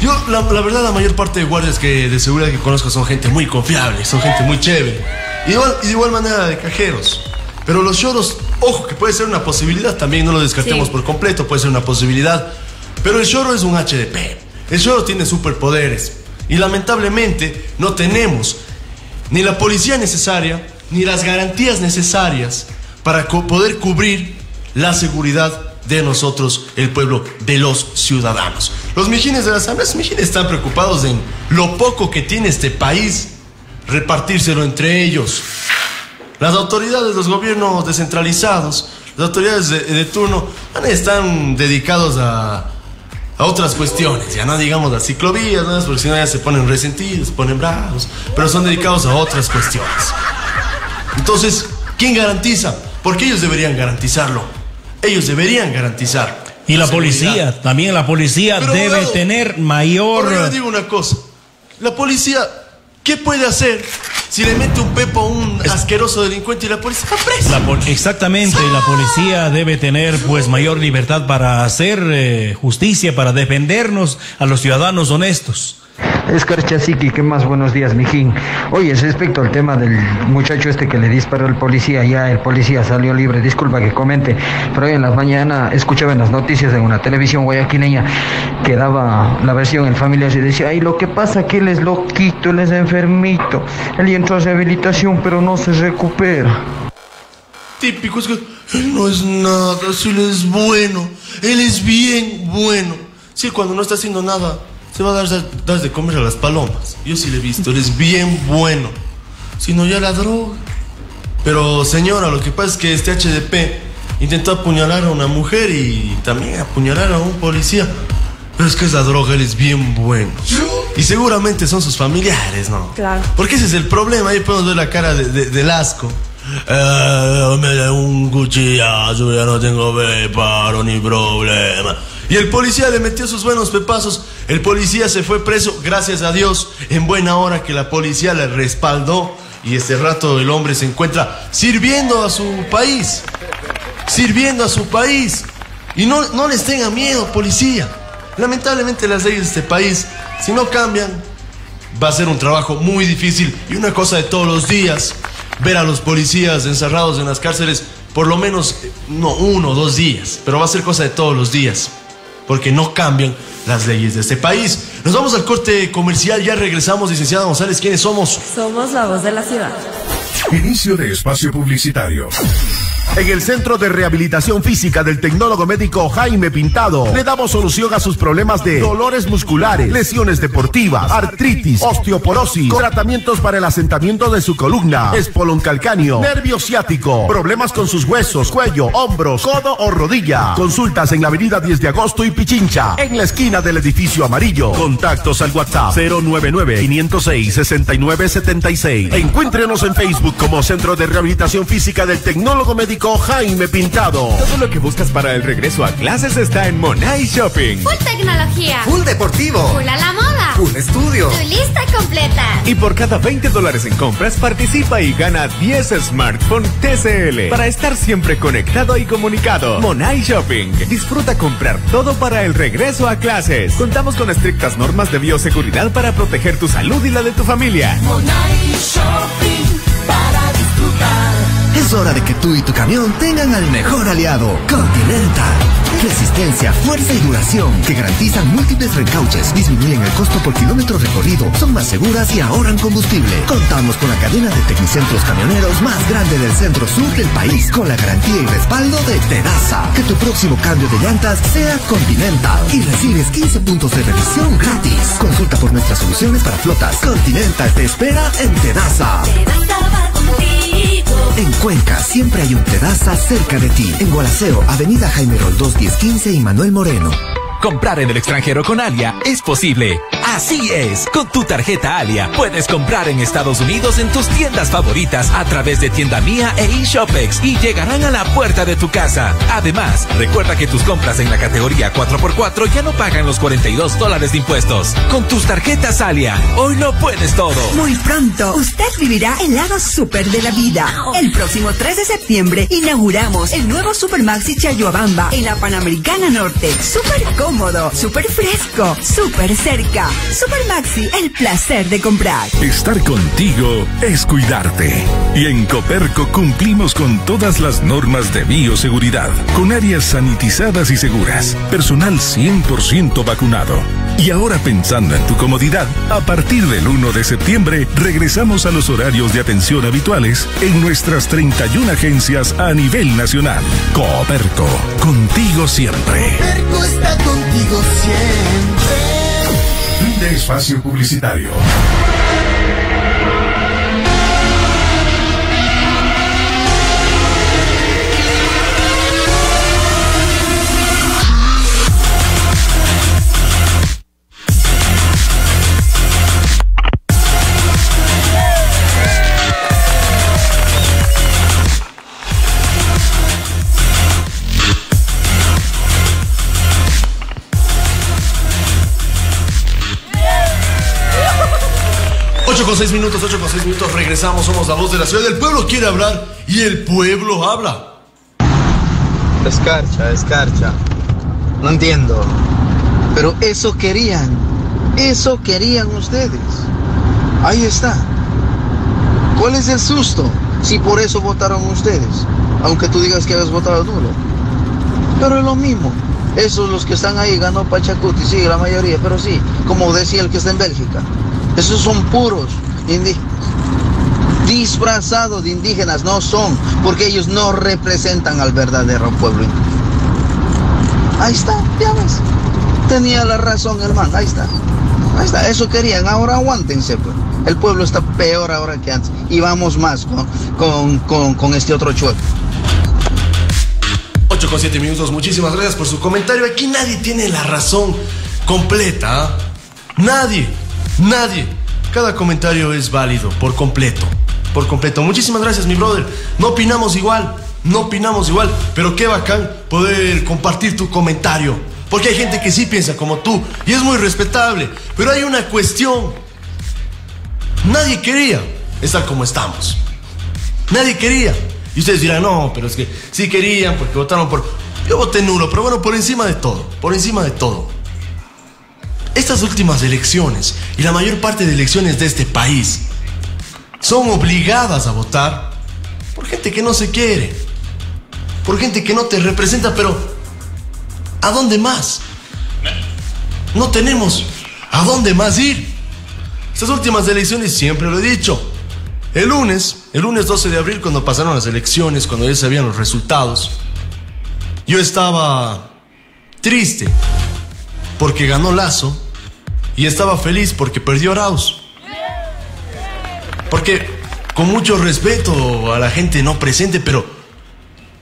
Yo, la, la verdad, la mayor parte de guardias que de seguridad que conozco son gente muy confiable, son gente muy chévere. Igual, y de igual manera de cajeros. Pero los choros, ojo, que puede ser una posibilidad, también no lo descartemos Sí. por completo, puede ser una posibilidad. Pero el choro es un HDP. El choro tiene superpoderes. Y lamentablemente no tenemos ni la policía necesaria, ni las garantías necesarias para poder cubrir la seguridad de nosotros, el pueblo, de los ciudadanos. Los mijines de la Asamblea, los mijines están preocupados en lo poco que tiene este país, repartírselo entre ellos. Las autoridades, los gobiernos descentralizados, las autoridades de, de turno, están dedicados a, a otras cuestiones, ya no digamos las ciclovías, ¿no? porque si no ya se ponen resentidos, se ponen bravos, pero son dedicados a otras cuestiones. Entonces, ¿quién garantiza? Porque ellos deberían garantizarlo. Ellos deberían garantizar. Y la seguridad. policía, también la policía Pero, debe abogado, tener mayor... Yo le digo una cosa. La policía, ¿qué puede hacer si le mete un pepo a un asqueroso delincuente y la policía está presa? La pol- exactamente, la policía debe tener pues mayor libertad para hacer eh, justicia, para defendernos a los ciudadanos honestos. Escarchasiki, ¿qué más? Buenos días, mijín. Oye, respecto al tema del muchacho este que le disparó el policía, ya el policía salió libre, disculpa que comente, pero hoy en las mañanas escuchaba en las noticias en una televisión guayaquileña que daba la versión en familia y decía, ay, lo que pasa que él es loquito, él es enfermito, él entró a rehabilitación pero no se recupera. Típico, es que no es nada, si él es bueno, él es bien bueno. Sí, cuando no está haciendo nada, se va a dar, de comer a las palomas. Yo sí le he visto, él es bien bueno. Si no, ya la droga. Pero señora, lo que pasa es que este HDP intentó apuñalar a una mujer y también apuñalar a un policía. Pero es que es la droga, él es bien bueno. Y seguramente son sus familiares, ¿no? Claro. Porque ese es el problema, ahí podemos ver la cara de- de- del asco. Eh, me da un cuchillazo, ya no tengo paro ni problema. Y el policía le metió sus buenos pepazos. El policía se fue preso, gracias a Dios, en buena hora que la policía le respaldó. Y este rato el hombre se encuentra sirviendo a su país. Sirviendo a su país. Y no, no les tenga miedo, policía. Lamentablemente las leyes de este país, si no cambian, va a ser un trabajo muy difícil y una cosa de todos los días, ver a los policías encerrados en las cárceles por lo menos, eh, no uno o dos días, pero va a ser cosa de todos los días, porque no cambian las leyes de este país. Nos vamos al corte comercial, ya regresamos, licenciada González, ¿quiénes somos? Somos la voz de la ciudad. Inicio de espacio publicitario. En el Centro de Rehabilitación Física del Tecnólogo Médico Jaime Pintado, le damos solución a sus problemas de dolores musculares, lesiones deportivas, artritis, osteoporosis, tratamientos para el asentamiento de su columna, espolón calcáneo, nervio ciático, problemas con sus huesos, cuello, hombros, codo o rodilla. Consultas en la avenida 10 de agosto y Pichincha, en la esquina del edificio amarillo. Contactos al WhatsApp 099-506-6976. Encuéntrenos en Facebook como Centro de Rehabilitación Física del Tecnólogo Médico Jaime Pintado. Todo lo que buscas para el regreso a clases está en Monai Shopping. Full tecnología. Full deportivo. Full a la moda. Full estudio. Tu lista completa. Y por cada 20 dólares en compras participa y gana 10 smartphone TCL para estar siempre conectado y comunicado. Monai Shopping. Disfruta comprar todo para el regreso a clases. Contamos con estrictas normas de bioseguridad para proteger tu salud y la de tu familia. Shopping para disfrutar. Es hora de que tú y tu camión tengan al mejor aliado, Continental. Resistencia, fuerza y duración que garantizan múltiples reencauches, disminuyen el costo por kilómetro recorrido, son más seguras y ahorran combustible. Contamos con la cadena de tecnicentros camioneros más grande del centro sur del país, con la garantía y respaldo de Tedasa. Que tu próximo cambio de llantas sea Continental y recibes 15 puntos de revisión gratis. Consulta por nuestras soluciones para flotas. Continental te espera en Tedasa. En Cuenca siempre hay un Tedasa cerca de ti. En Gualaceo, Avenida Jaime Roldós 1015 y Manuel Moreno. Comprar en el extranjero con Alia es posible. Así es, con tu tarjeta Alia puedes comprar en Estados Unidos en tus tiendas favoritas a través de Tienda Mía e eShopex y llegarán a la puerta de tu casa. Además, recuerda que tus compras en la categoría 4x4 ya no pagan los 42 dólares de impuestos. Con tus tarjetas Alia, hoy lo puedes todo. Muy pronto, usted vivirá el lado súper de la vida. El próximo 3 de septiembre inauguramos el nuevo Super Maxi en la Panamericana Norte. Súper cómodo, fresco, súper cerca. Super Maxi, el placer de comprar. Estar contigo es cuidarte. Y en Coperco cumplimos con todas las normas de bioseguridad, con áreas sanitizadas y seguras, personal 100% vacunado. Y ahora pensando en tu comodidad, a partir del 1 de septiembre regresamos a los horarios de atención habituales en nuestras 31 agencias a nivel nacional. Coperco, contigo siempre. Perco está contigo siempre. Fin de espacio publicitario. Ocho con seis minutos, 8 con 6 minutos, regresamos, somos la voz de la ciudad. El pueblo quiere hablar y el pueblo habla. Escarcha, escarcha. No entiendo. Pero eso querían. Eso querían ustedes. Ahí está. ¿Cuál es el susto? Si por eso votaron ustedes. Aunque tú digas que habías votado duro. Pero es lo mismo. Esos los que están ahí ganó Pachacuti, sí, la mayoría, pero sí, como decía el que está en Bélgica. Esos son puros. Disfrazados de indígenas, no son, porque ellos no representan al verdadero pueblo. Ahí está, ya ves. Tenía la razón, hermano, ahí está. Ahí está, eso querían, ahora aguántense, pues. El pueblo está peor ahora que antes. Y vamos más con, con, con, con este otro chueco. 8 con 7 minutos, muchísimas gracias por su comentario. Aquí nadie tiene la razón completa. ¿ah? Nadie, nadie. Cada comentario es válido por completo. Por completo. Muchísimas gracias, mi brother. No opinamos igual, no opinamos igual, pero qué bacán poder compartir tu comentario. Porque hay gente que sí piensa como tú y es muy respetable. Pero hay una cuestión. Nadie quería estar como estamos. Nadie quería. Y ustedes dirán, no, pero es que sí querían porque votaron por... Yo voté nulo, pero bueno, por encima de todo, por encima de todo. Estas últimas elecciones y la mayor parte de elecciones de este país son obligadas a votar por gente que no se quiere, por gente que no te representa, pero ¿a dónde más? No tenemos a dónde más ir. Estas últimas elecciones siempre lo he dicho. El lunes, el lunes 12 de abril, cuando pasaron las elecciones, cuando ya sabían los resultados, yo estaba triste porque ganó Lazo y estaba feliz porque perdió Arauz. Porque, con mucho respeto a la gente no presente, pero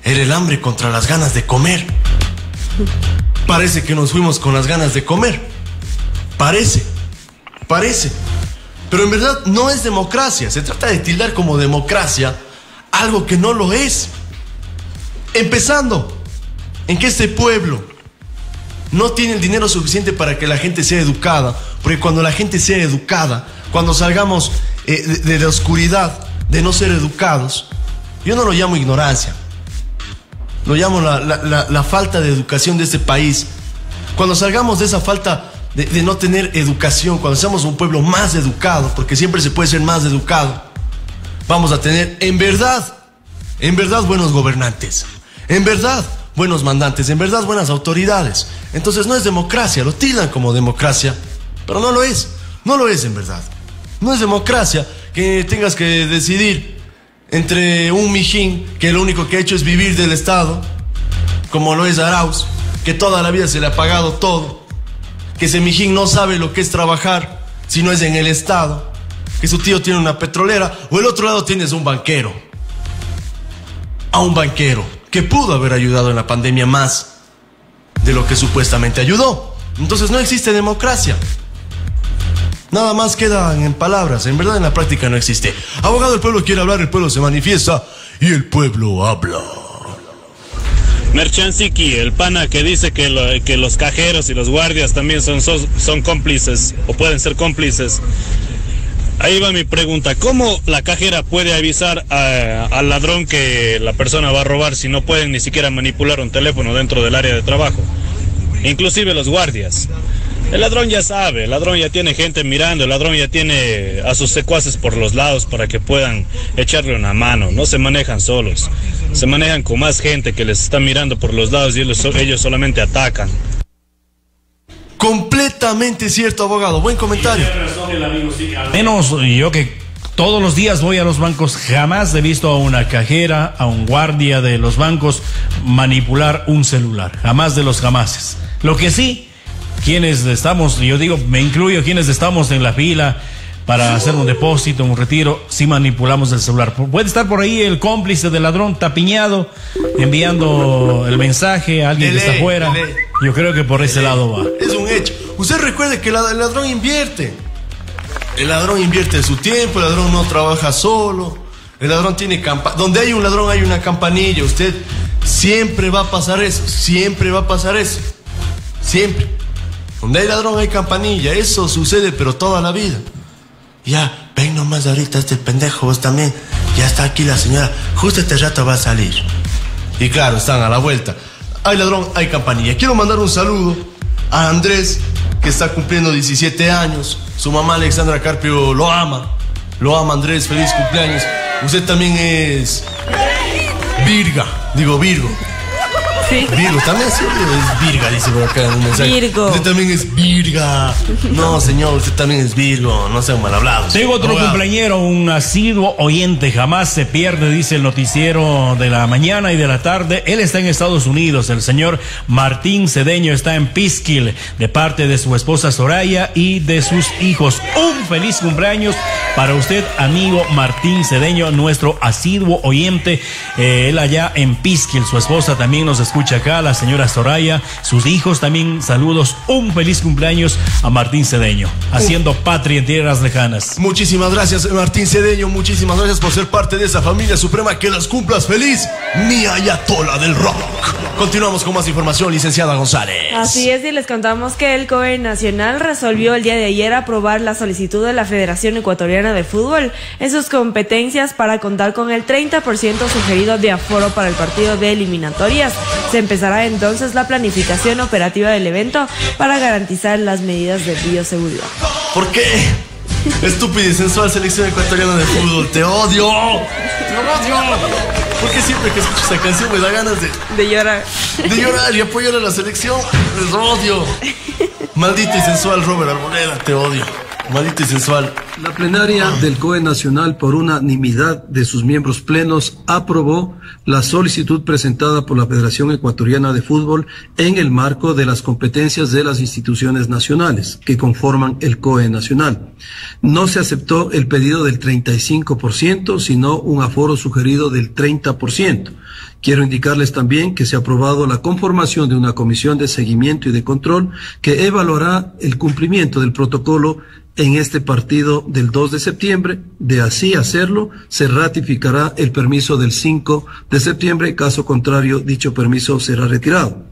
era el hambre contra las ganas de comer. Parece que nos fuimos con las ganas de comer. Parece, parece. Pero en verdad no es democracia. Se trata de tildar como democracia algo que no lo es. Empezando en que este pueblo no tiene el dinero suficiente para que la gente sea educada. Porque cuando la gente sea educada, cuando salgamos eh, de, la oscuridad de no ser educados, yo no lo llamo ignorancia. Lo llamo la, la- la- la falta de educación de este país. Cuando salgamos de esa falta de, de no tener educación, cuando seamos un pueblo más educado, porque siempre se puede ser más educado, vamos a tener en verdad, en verdad buenos gobernantes, en verdad buenos mandantes, en verdad buenas autoridades. Entonces no es democracia, lo tildan como democracia, pero no lo es, no lo es en verdad. No es democracia que tengas que decidir entre un mijín que lo único que ha hecho es vivir del Estado, como lo es Arauz, que toda la vida se le ha pagado todo, que ese mijín no sabe lo que es trabajar si no es en el Estado, que su tío tiene una petrolera, o el otro lado tienes un banquero, a un banquero que pudo haber ayudado en la pandemia más de lo que supuestamente ayudó. Entonces no existe democracia. Nada más quedan en palabras, en verdad en la práctica no existe. Abogado, el pueblo quiere hablar, el pueblo se manifiesta y el pueblo habla. Merchansiki, el pana que dice que, que los cajeros y los guardias también son, son cómplices o pueden ser cómplices. Ahí va mi pregunta, ¿cómo la cajera puede avisar al ladrón que la persona va a robar si no pueden ni siquiera manipular un teléfono dentro del área de trabajo? Inclusive los guardias. El ladrón ya sabe, el ladrón ya tiene gente mirando, el ladrón ya tiene a sus secuaces por los lados para que puedan echarle una mano. No se manejan solos, se manejan con más gente que les está mirando por los lados y ellos solamente atacan. Completamente cierto, abogado. Buen comentario. Menos yo que todos los días voy a los bancos, jamás he visto a una cajera, a un guardia de los bancos manipular un celular. Jamás de los jamases. Lo que sí, quienes estamos, yo digo, me incluyo, quienes estamos en la fila para hacer un depósito, un retiro, sí manipulamos el celular. Puede estar por ahí el cómplice del ladrón tapiñado, enviando el mensaje a alguien que está afuera. Yo creo que por ese lado va. Es un hecho. Usted recuerde que el ladrón invierte. El ladrón invierte su tiempo, el ladrón no trabaja solo. El ladrón tiene campa Donde hay un ladrón hay una campanilla. Usted siempre va a pasar eso. Siempre va a pasar eso. Siempre. Donde hay ladrón hay campanilla. Eso sucede, pero toda la vida. Ya, ven nomás ahorita este pendejo, vos también. Ya está aquí la señora. Justo este rato va a salir. Y claro, están a la vuelta. Hay ladrón, hay campanilla. Quiero mandar un saludo a Andrés, que está cumpliendo 17 años. Su mamá Alexandra Carpio lo ama. Lo ama Andrés, feliz cumpleaños. Usted también es Virga, digo Virgo. Sí. Virgo, también sí, es Virga, dice por acá en un mensaje. Virgo. Usted también es Virga. No, señor, usted también es Virgo. No sean mal hablados. Tengo otro Abogado. cumpleañero, un asiduo oyente, jamás se pierde, dice el noticiero de la mañana y de la tarde. Él está en Estados Unidos, el señor Martín Cedeño está en Pisquil, de parte de su esposa Soraya y de sus hijos. Un feliz cumpleaños para usted, amigo Martín Cedeño, nuestro asiduo oyente. Eh, él allá en Pisquil, su esposa también nos escucha acá, la señora Soraya, sus hijos también, saludos. Un feliz cumpleaños a Martín Cedeño, haciendo patria en tierras lejanas. Muchísimas gracias, Martín Cedeño. Muchísimas gracias por ser parte de esa familia suprema. Que las cumplas feliz, mi ayatola del rock. Continuamos con más información, licenciada González. Así es, y les contamos que el COE Nacional resolvió el día de ayer aprobar la solicitud de la Federación Ecuatoriana de Fútbol en sus competencias para contar con el 30% sugerido de aforo para el partido de eliminatorias. Se empezará entonces la planificación operativa del evento para garantizar las medidas de bioseguridad. ¿Por qué? Estúpida y sensual selección ecuatoriana de fútbol. Te odio. Te odio. ¿Por qué siempre que escucho esa canción me da ganas de, De llorar. de llorar y apoyar a la selección? Les odio. Maldito y sensual Robert Arboleda, te odio. La plenaria del COE Nacional, por unanimidad de sus miembros plenos, aprobó la solicitud presentada por la Federación Ecuatoriana de Fútbol en el marco de las competencias de las instituciones nacionales que conforman el COE Nacional. No se aceptó el pedido del 35%, sino un aforo sugerido del 30%. Quiero indicarles también que se ha aprobado la conformación de una comisión de seguimiento y de control que evaluará el cumplimiento del protocolo en este partido del 2 de septiembre. De así hacerlo, se ratificará el permiso del 5 de septiembre. Caso contrario, dicho permiso será retirado.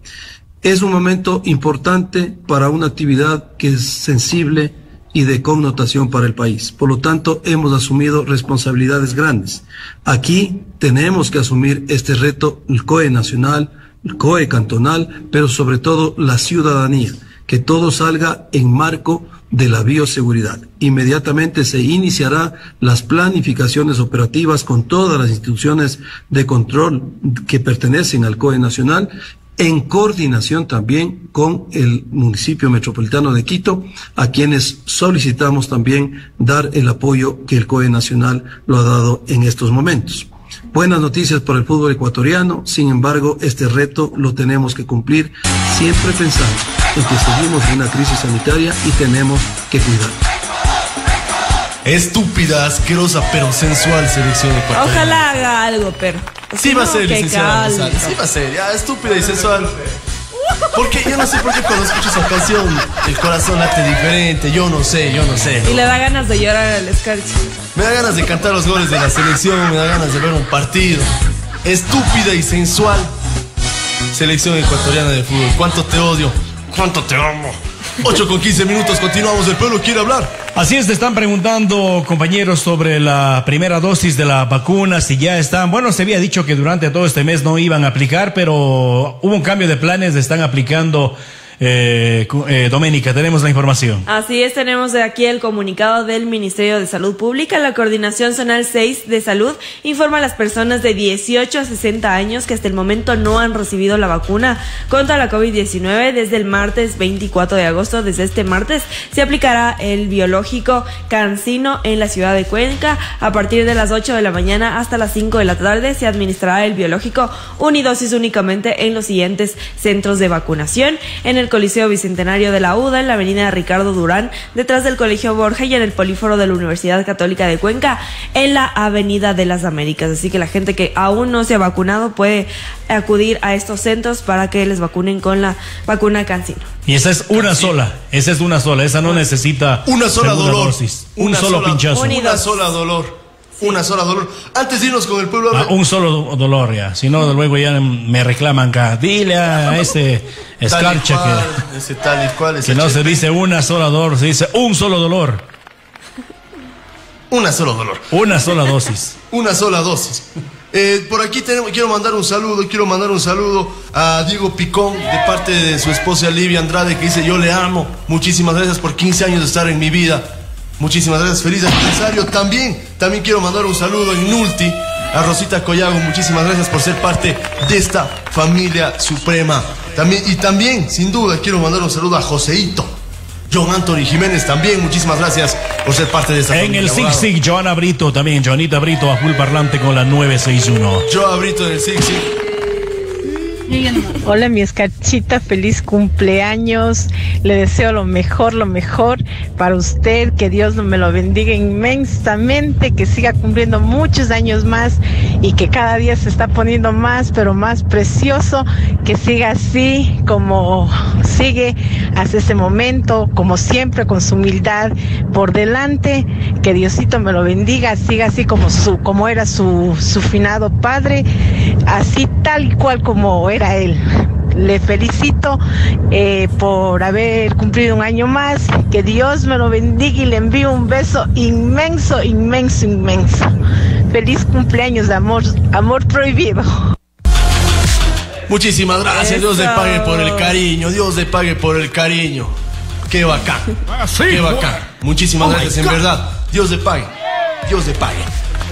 Es un momento importante para una actividad que es sensible y de connotación para el país. Por lo tanto, hemos asumido responsabilidades grandes. Aquí tenemos que asumir este reto, el COE nacional, el COE cantonal, pero sobre todo la ciudadanía, que todo salga en marco de la bioseguridad. Inmediatamente se iniciará las planificaciones operativas con todas las instituciones de control que pertenecen al COE nacional en coordinación también con el municipio metropolitano de Quito, a quienes solicitamos también dar el apoyo que el COE Nacional lo ha dado en estos momentos. Buenas noticias para el fútbol ecuatoriano, sin embargo, este reto lo tenemos que cumplir siempre pensando en que seguimos en una crisis sanitaria y tenemos que cuidar. Estúpida, asquerosa, pero sensual selección ecuatoriana. Ojalá haga algo, pero. Sí va a ser, licenciada. González. Sí va a ser, ya, estúpida y sensual. Porque yo no sé por qué cuando escucho esa canción el corazón late diferente. Yo no sé, yo no sé. Y le da ganas de llorar al escarcha. Me da ganas de cantar los goles de la selección, me da ganas de ver un partido. Estúpida y sensual. Selección ecuatoriana de fútbol. ¿Cuánto te odio? ¿Cuánto te amo? 8 con 15 minutos, continuamos. El pueblo quiere hablar. Así es, te están preguntando, compañeros, sobre la primera dosis de la vacuna, si ya están. Bueno, se había dicho que durante todo este mes no iban a aplicar, pero hubo un cambio de planes, están aplicando. Eh, eh, Doménica, tenemos la información. Así es, tenemos de aquí el comunicado del Ministerio de Salud Pública. La Coordinación Zonal 6 de Salud informa a las personas de 18 a 60 años que hasta el momento no han recibido la vacuna contra la COVID-19 desde el martes 24 de agosto. Desde este martes se aplicará el biológico Cancino en la ciudad de Cuenca. A partir de las 8 de la mañana hasta las 5 de la tarde se administrará el biológico unidosis únicamente en los siguientes centros de vacunación. En el Coliseo Bicentenario de la UDA, en la avenida Ricardo Durán, detrás del Colegio Borja y en el Políforo de la Universidad Católica de Cuenca, en la Avenida de las Américas. Así que la gente que aún no se ha vacunado puede acudir a estos centros para que les vacunen con la vacuna Cancino. Y esa es una sola, esa es una sola, esa no necesita Una sola dolor. dosis, un Una solo sola- pinchazo. Una sola dolor. Una sola dolor. Antes de irnos con el pueblo. Ah, un solo do- dolor ya, si no luego ya me reclaman acá. Dile a ese escarcha cual, que, Ese tal y cual. ese que no se dice una sola dolor, se dice un solo dolor, Una sola dolor. una sola dosis. Una sola dosis. Eh, por aquí tenemos, quiero mandar un saludo, quiero mandar un saludo a Diego Picón de parte de su esposa Livia Andrade que dice yo le amo. Muchísimas gracias por 15 años de estar en mi vida. Muchísimas gracias, feliz aniversario. También, también quiero mandar un saludo en Nulti a Rosita Collago. Muchísimas gracias por ser parte de esta familia suprema. También, y también, sin duda, quiero mandar un saludo a Joseito. John Anthony Jiménez también, muchísimas gracias por ser parte de esta En familia. el Sig. Sig, Joana Brito también, Joanita Brito a full parlante con la 961. Yo abrito del Sig Sig. Hola mi escarchita, feliz cumpleaños. Le deseo lo mejor, lo mejor para usted. Que Dios me lo bendiga inmensamente, que siga cumpliendo muchos años más y que cada día se está poniendo más, pero más precioso. Que siga así como sigue hasta ese momento, como siempre, con su humildad por delante. Que Diosito me lo bendiga, siga así como su, como era su, su finado padre, así tal y cual como era él. Le felicito eh, por haber cumplido un año más. Que Dios me lo bendiga y le envío un beso inmenso, inmenso, inmenso. Feliz cumpleaños de amor, amor prohibido. Muchísimas gracias, Dios le pague por el cariño, Dios le pague por el cariño. Qué bacán, qué bacán. Muchísimas Oh gracias, en verdad. Dios le pague, Dios le pague,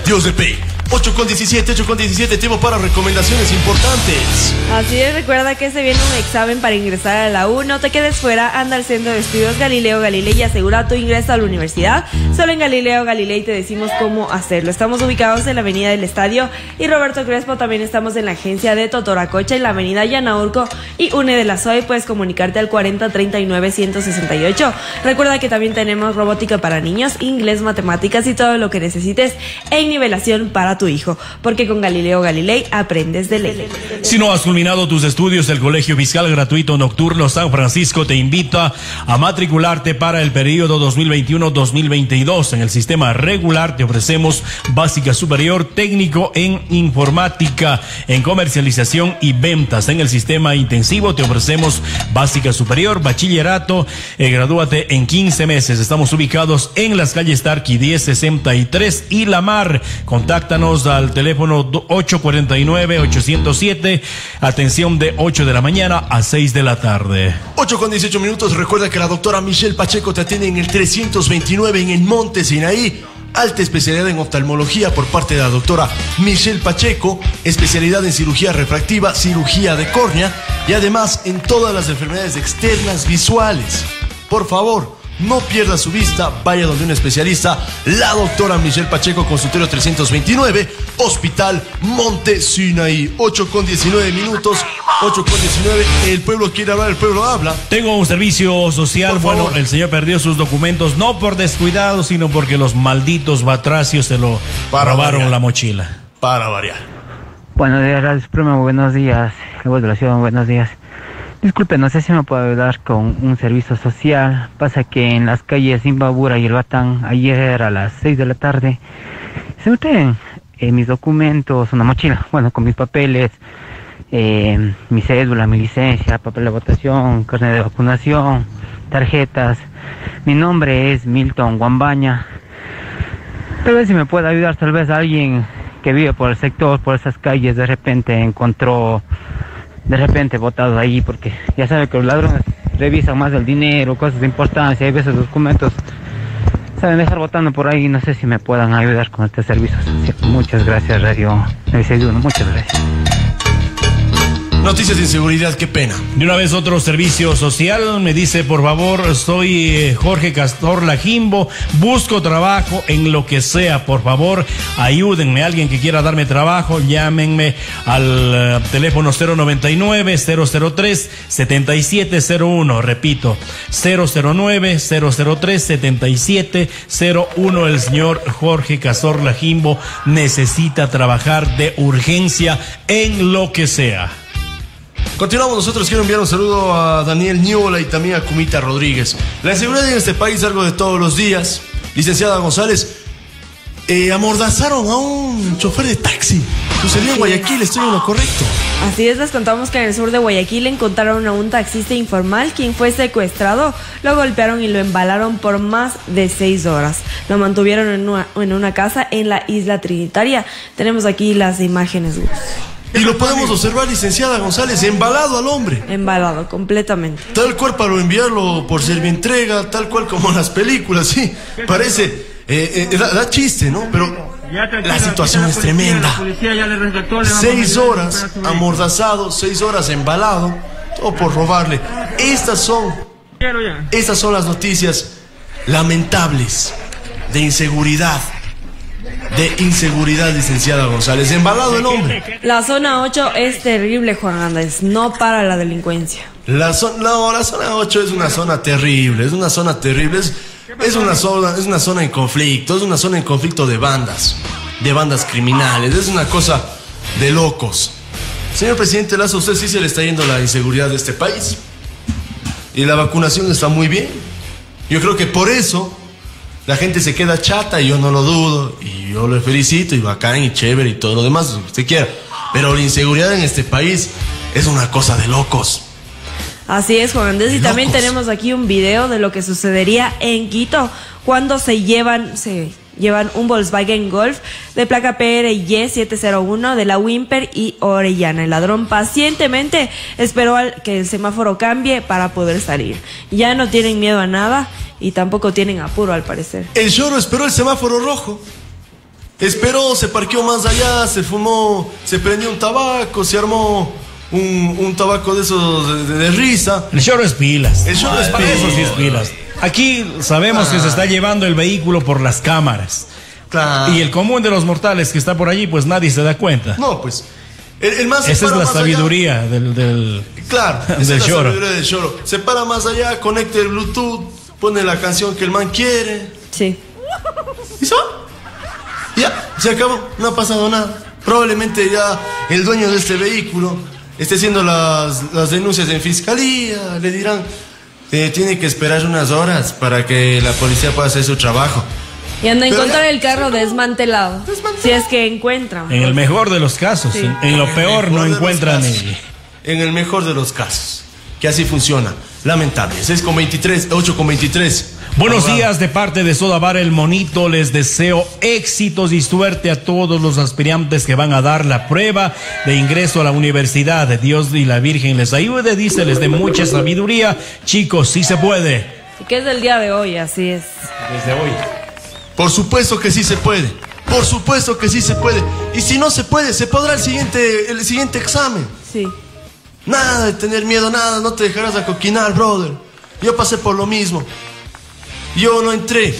Dios le pague. 8 con 17, 8 con 17, tiempo para recomendaciones importantes. Así es, recuerda que se viene un examen para ingresar a la U. No te quedes fuera, anda al Centro de Estudios Galileo Galilei y asegura tu ingreso a la universidad. Solo en Galileo Galilei te decimos cómo hacerlo. Estamos ubicados en la Avenida del Estadio y Roberto Crespo también estamos en la agencia de Totoracocha en la Avenida Yanaurco y UNE de la SOE. Puedes comunicarte al 40 39 168. Recuerda que también tenemos robótica para niños, inglés, matemáticas y todo lo que necesites en nivelación para tu hijo. Porque con Galileo Galilei aprendes de ley. Si no has culminado tus estudios, el Colegio Fiscal Gratuito Nocturno San Francisco te invita a matricularte para el periodo 2021-2022. En el sistema regular te ofrecemos básica superior, técnico en informática, en comercialización y ventas. En el sistema intensivo te ofrecemos básica superior, bachillerato, eh, gradúate en 15 meses. Estamos ubicados en las calles Tarqui 1063 y La Mar. Contáctanos al teléfono do- 849-807. Atención de 8 de la mañana a 6 de la tarde. 8 con 18 minutos. Recuerda que la doctora Michelle Pacheco te atiende en el 329 en el Monte Sinaí. Alta especialidad en oftalmología por parte de la doctora Michelle Pacheco, especialidad en cirugía refractiva, cirugía de córnea y además en todas las enfermedades externas visuales. Por favor, no pierda su vista, vaya donde un especialista, la doctora Michelle Pacheco, consultorio 329, Hospital Monte Sinaí. 8 con 19 minutos, 8 con 19, el pueblo quiere hablar, el pueblo habla. Tengo un servicio social. Bueno, el señor perdió sus documentos no por descuidado, sino porque los malditos batracios se lo Para robaron variar. la mochila. Para variar. Buenos días, Radio Suprema, buenos días. Buenos días. Disculpe, no sé si me puede ayudar con un servicio social. Pasa que en las calles Zimbabura y el Batán, ayer a las 6 de la tarde, se meten eh, mis documentos, una mochila, bueno, con mis papeles, eh, mi cédula, mi licencia, papel de votación, carnet de vacunación, tarjetas. Mi nombre es Milton Guambaña. Tal vez si me puede ayudar, tal vez alguien que vive por el sector, por esas calles, de repente encontró, de repente botado ahí, porque ya sabe que los ladrones revisan más el dinero, cosas de importancia, hay veces documentos saben dejar votando por ahí, no sé si me puedan ayudar con este servicio. Muchas gracias, Radio 961, muchas gracias. Noticias de inseguridad, qué pena. De una vez otro servicio social, me dice, por favor, soy eh, Jorge Castor Lajimbo, busco trabajo en lo que sea, por favor, ayúdenme, alguien que quiera darme trabajo, llámenme al eh, teléfono 099-003-7701, repito, 009-003-7701, el señor Jorge Castor Lajimbo necesita trabajar de urgencia en lo que sea. Continuamos nosotros, quiero enviar un saludo a Daniel Ñola y también a Cumita Rodríguez. La inseguridad en este país es algo de todos los días. Licenciada González, eh, amordazaron a un chofer de taxi. Sucedió en Guayaquil, estoy en lo correcto. Así es, les contamos que en el sur de Guayaquil encontraron a un taxista informal quien fue secuestrado. Lo golpearon y lo embalaron por más de seis horas. Lo mantuvieron en una, en una casa en la isla Trinitaria. Tenemos aquí las imágenes. Y lo podemos observar, licenciada González, embalado al hombre. Embalado, completamente. Tal cual para enviarlo por servientrega, tal cual como en las películas, sí. Parece, eh, eh, da, da chiste, ¿no? Pero la situación es tremenda. Seis horas amordazado, seis horas embalado, todo por robarle. Estas son, estas son las noticias lamentables de inseguridad. De inseguridad, licenciada González. Embalado el hombre. La zona 8 es terrible, Juan Andrés. No para la delincuencia. La, zona, no, la zona 8 es una zona terrible, es una zona terrible, es, es, una zona, es una zona en conflicto, es una zona en conflicto de bandas, de bandas criminales, es una cosa de locos. Señor presidente Lazo, usted sí se le está yendo la inseguridad de este país. Y la vacunación está muy bien. Yo creo que por eso la gente se queda chata y yo no lo dudo. Y yo lo felicito y bacán y chévere y todo lo demás, lo que usted quiera. Pero la inseguridad en este país es una cosa de locos. Así es, Juan Andrés. Y también tenemos aquí un video de lo que sucedería en Quito cuando se llevan, se llevan un Volkswagen Golf de placa PRY 701 de la Wimper y Orellana. El ladrón pacientemente esperó al que el semáforo cambie para poder salir. Ya no tienen miedo a nada y tampoco tienen apuro al parecer. El lloro esperó el semáforo rojo. Esperó, se parqueó más allá, se fumó, se prendió un tabaco, se armó un, un tabaco de esos de, de, de risa. El choro es pilas. El choro es Para pilas. Eso sí es pilas. Aquí sabemos que se está llevando el vehículo por las cámaras. Claro. Y el común de los mortales que está por allí, pues nadie se da cuenta. No, pues. El, el más Esa es la más allá. sabiduría del, del, Claro, esa es la choro. sabiduría del choro. Se para más allá, conecta el Bluetooth, pone la canción que el man quiere. Sí. ¿Y eso? Ya, se acabó, no ha pasado nada. Probablemente ya el dueño de este vehículo esté haciendo las, las denuncias en fiscalía, le dirán, eh, tiene que esperar unas horas para que la policía pueda hacer su trabajo. Y anda a encontrar el carro desmantelado. Si es que encuentran. En el mejor de los casos. Sí. En, en lo En peor no encuentran casos. En el mejor de los casos. Que así funciona. Lamentable. 6 con 23, 8 con 23. Buenos Abogado. días de parte de Soda Bar El Monito. Les deseo éxitos y suerte a todos los aspirantes que van a dar la prueba de ingreso a la universidad. Dios y la Virgen les ayude, dice, les dé mucha sabiduría. Chicos, sí se puede. Que es del día de hoy, así es. Desde hoy. Por supuesto que sí se puede. Por supuesto que sí se puede. Y si no se puede, se podrá el siguiente, el siguiente examen. Sí. Nada de tener miedo, nada, no te dejarás acoquinar, brother. Yo pasé por lo mismo. Yo no entré,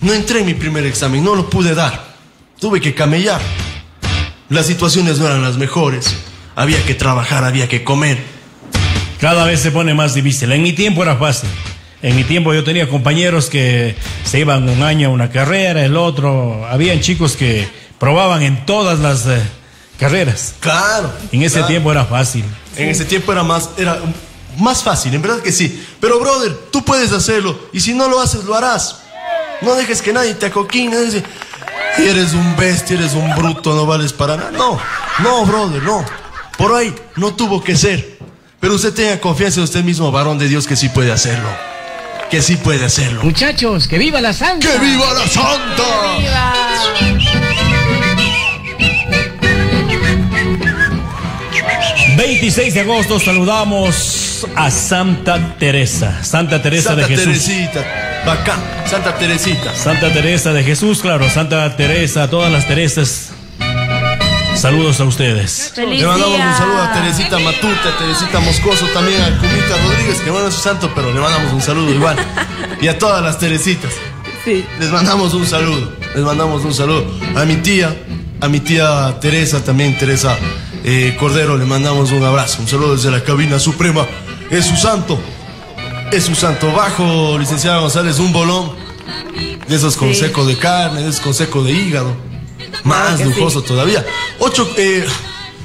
no entré en mi primer examen, no lo pude dar. Tuve que camellar. Las situaciones no eran las mejores. Había que trabajar, había que comer. Cada vez se pone más difícil. En mi tiempo era fácil. En mi tiempo yo tenía compañeros que se iban un año a una carrera, el otro. Habían chicos que probaban en todas las eh, carreras. Claro. En ese claro. tiempo era fácil. En ese tiempo era más, era más fácil, en verdad que sí. Pero, brother, tú puedes hacerlo. Y si no lo haces, lo harás. No dejes que nadie te acoquine. Dice, eres un bestia, eres un bruto, no vales para nada. No, no, brother, no. Por ahí no tuvo que ser. Pero usted tenga confianza en usted mismo, varón de Dios, que sí puede hacerlo. Que sí puede hacerlo. Muchachos, que viva la santa. ¡Que viva la santa! 26 de agosto saludamos a Santa Teresa. Santa Teresa Santa de Jesús. Teresita, bacán. Santa Teresita. Santa Teresa de Jesús, claro. Santa Teresa, todas las Teresas. Saludos a ustedes. Le mandamos un saludo a Teresita Matute, a Teresita Moscoso, también a Cumita Rodríguez, que no es su santo, pero le mandamos un saludo igual. Y a todas las Teresitas. Sí. Les mandamos un saludo. Les mandamos un saludo. A mi tía, a mi tía Teresa también, Teresa eh, Cordero, le mandamos un abrazo. Un saludo desde la cabina suprema. Es su santo. Es su santo. Bajo, licenciada González, un bolón. De esos con Sí. seco de carne, de esos con seco de hígado. Más lujoso todavía. 8, eh,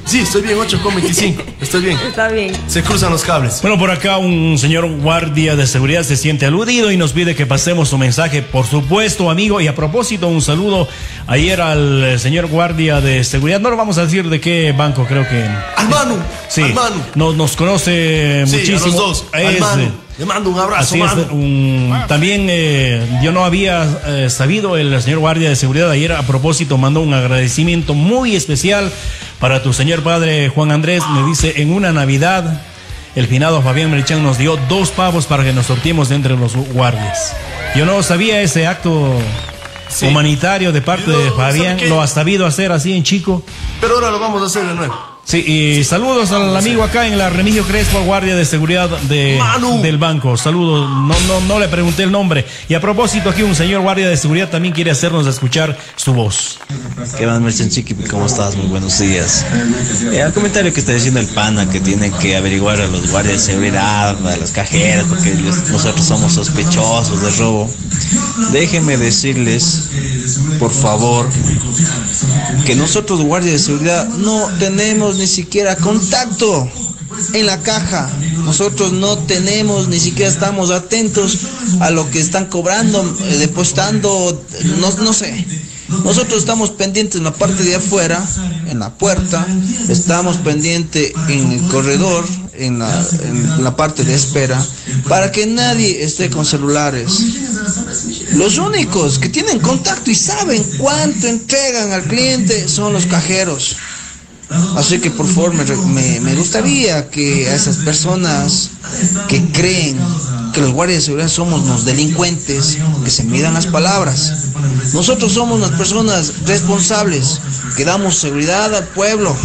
sí, estoy bien, 8,25. Estoy bien. Está bien. Se cruzan los cables. Bueno, por acá un señor guardia de seguridad se siente aludido y nos pide que pasemos su mensaje, por supuesto, amigo. Y a propósito, un saludo ayer al eh, señor guardia de seguridad. No lo vamos a decir de qué banco, creo que. Al Manu. Sí. Al Manu. Nos, nos conoce Sí, muchísimo. a los dos. Al Es, Manu. Le mando un abrazo, Así es, Manu. un- también eh, yo no había eh, sabido, el señor guardia de seguridad ayer a propósito mandó un agradecimiento muy especial para tu señor padre Juan Andrés. Me dice, en una Navidad, el finado Fabián Merichán nos dio dos pavos para que nos sorteemos de entre los guardias. Yo no sabía ese acto Sí. humanitario de parte de ¿sabe Fabián, lo ha sabido hacer así en chico. Pero ahora lo vamos a hacer de nuevo. Sí, y saludos al amigo acá en la Remigio Crespo, guardia de seguridad de, del banco. Saludos, no, no, no le pregunté el nombre. Y a propósito, aquí un señor guardia de seguridad también quiere hacernos escuchar su voz. ¿Qué más, Merchan Chiqui? ¿Cómo estás? Muy buenos días. Eh, al comentario que está diciendo el pana, que tiene que averiguar a los guardias de seguridad, a las cajeras, porque ellos- nosotros somos sospechosos de robo. Déjenme decirles, por favor, que nosotros guardias de seguridad no tenemos ni siquiera contacto en la caja. Nosotros no tenemos, ni siquiera estamos atentos a lo que están cobrando, eh, depositando, no, no sé. Nosotros estamos pendientes en la parte de afuera, en la puerta, estamos pendientes en el corredor, en la, en la parte de espera, para que nadie esté con celulares. Los únicos que tienen contacto y saben cuánto entregan al cliente son los cajeros. Así que por favor me, me- gustaría que a esas personas que creen que los guardias de seguridad somos unos delincuentes, que se midan las palabras. Nosotros somos unas personas responsables, que damos seguridad al pueblo,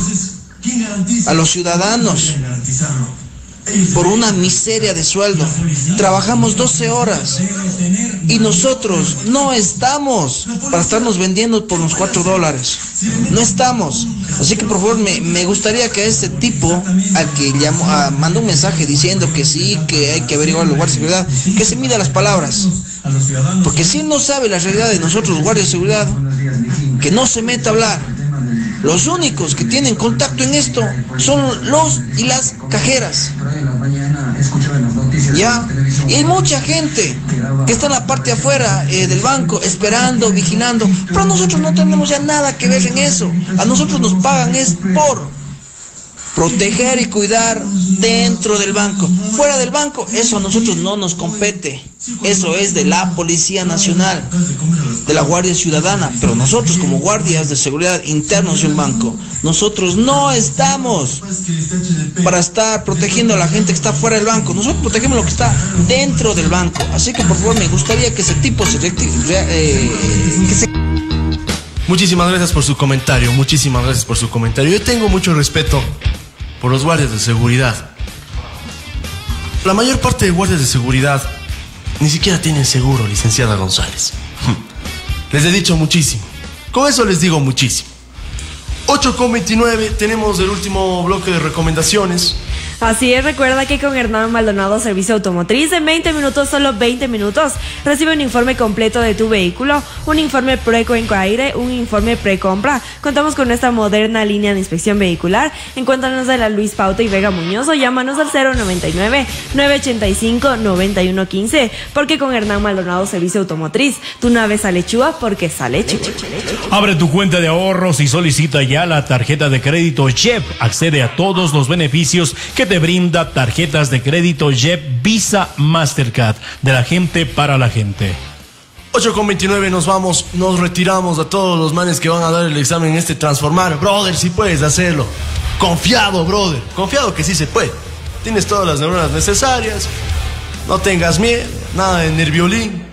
a los ciudadanos, por una miseria de sueldo. Trabajamos 12 horas y nosotros no estamos para estarnos vendiendo por unos 4 dólares. No estamos. Así que por favor me, me gustaría que este tipo, al que llamó, a- un mensaje diciendo que sí, que hay que averiguar el lugar de seguridad, que se mida las palabras. Porque si no sabe la realidad de nosotros, los guardias de seguridad, que no se meta a hablar. Los únicos que tienen contacto en esto son los y las cajeras. ¿Ya? Y mucha gente que está en la parte de afuera eh, del banco esperando, vigilando. Pero nosotros no tenemos ya nada que ver en eso. A nosotros nos pagan es por proteger y cuidar dentro del banco. Fuera del banco, eso a nosotros no nos compete. Eso es de la Policía Nacional, de la Guardia Ciudadana. Pero nosotros como guardias de seguridad internos del banco, nosotros no estamos para estar protegiendo a la gente que está fuera del banco. Nosotros protegemos lo que está dentro del banco. Así que por favor me gustaría que ese tipo se eh, Muchísimas gracias por su comentario, muchísimas gracias por su comentario. Yo tengo mucho respeto por los guardias de seguridad. La mayor parte de guardias de seguridad ni siquiera tienen seguro, licenciada González. Les he dicho muchísimo. Con eso les digo muchísimo. 8,29, tenemos el último bloque de recomendaciones. Así es, recuerda que con Hernán Maldonado Servicio Automotriz en 20 minutos, solo 20 minutos, recibe un informe completo de tu vehículo, un informe pre-aire, un informe pre-compra. Contamos con esta moderna línea de inspección vehicular. Encuéntranos en la Luis Pauta y Vega Muñoz o llámanos al 099-985-9115, porque con Hernán Maldonado Servicio Automotriz, tu nave sale chua porque sale chua. Abre tu cuenta de ahorros y solicita ya la tarjeta de crédito JEP. Accede a todos los beneficios que te brinda tarjetas de crédito JEP Visa Mastercard de la gente para la gente. 8 con 29 nos vamos, nos retiramos a todos los manes que van a dar el examen en este transformar. Brother, si puedes hacerlo. Confiado, brother. Confiado que sí se puede. Tienes todas las neuronas necesarias. No tengas miedo, nada de nerviolín.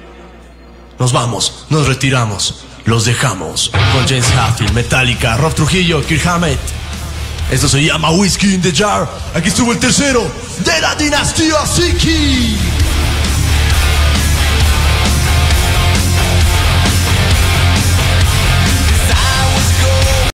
Nos vamos, nos retiramos. Los dejamos con James Hatfield, Metallica, Rob Trujillo, Kirk Hammett. Esto se llama Whiskey in the Jar. Aquí estuvo el tercero de la dinastía Siki.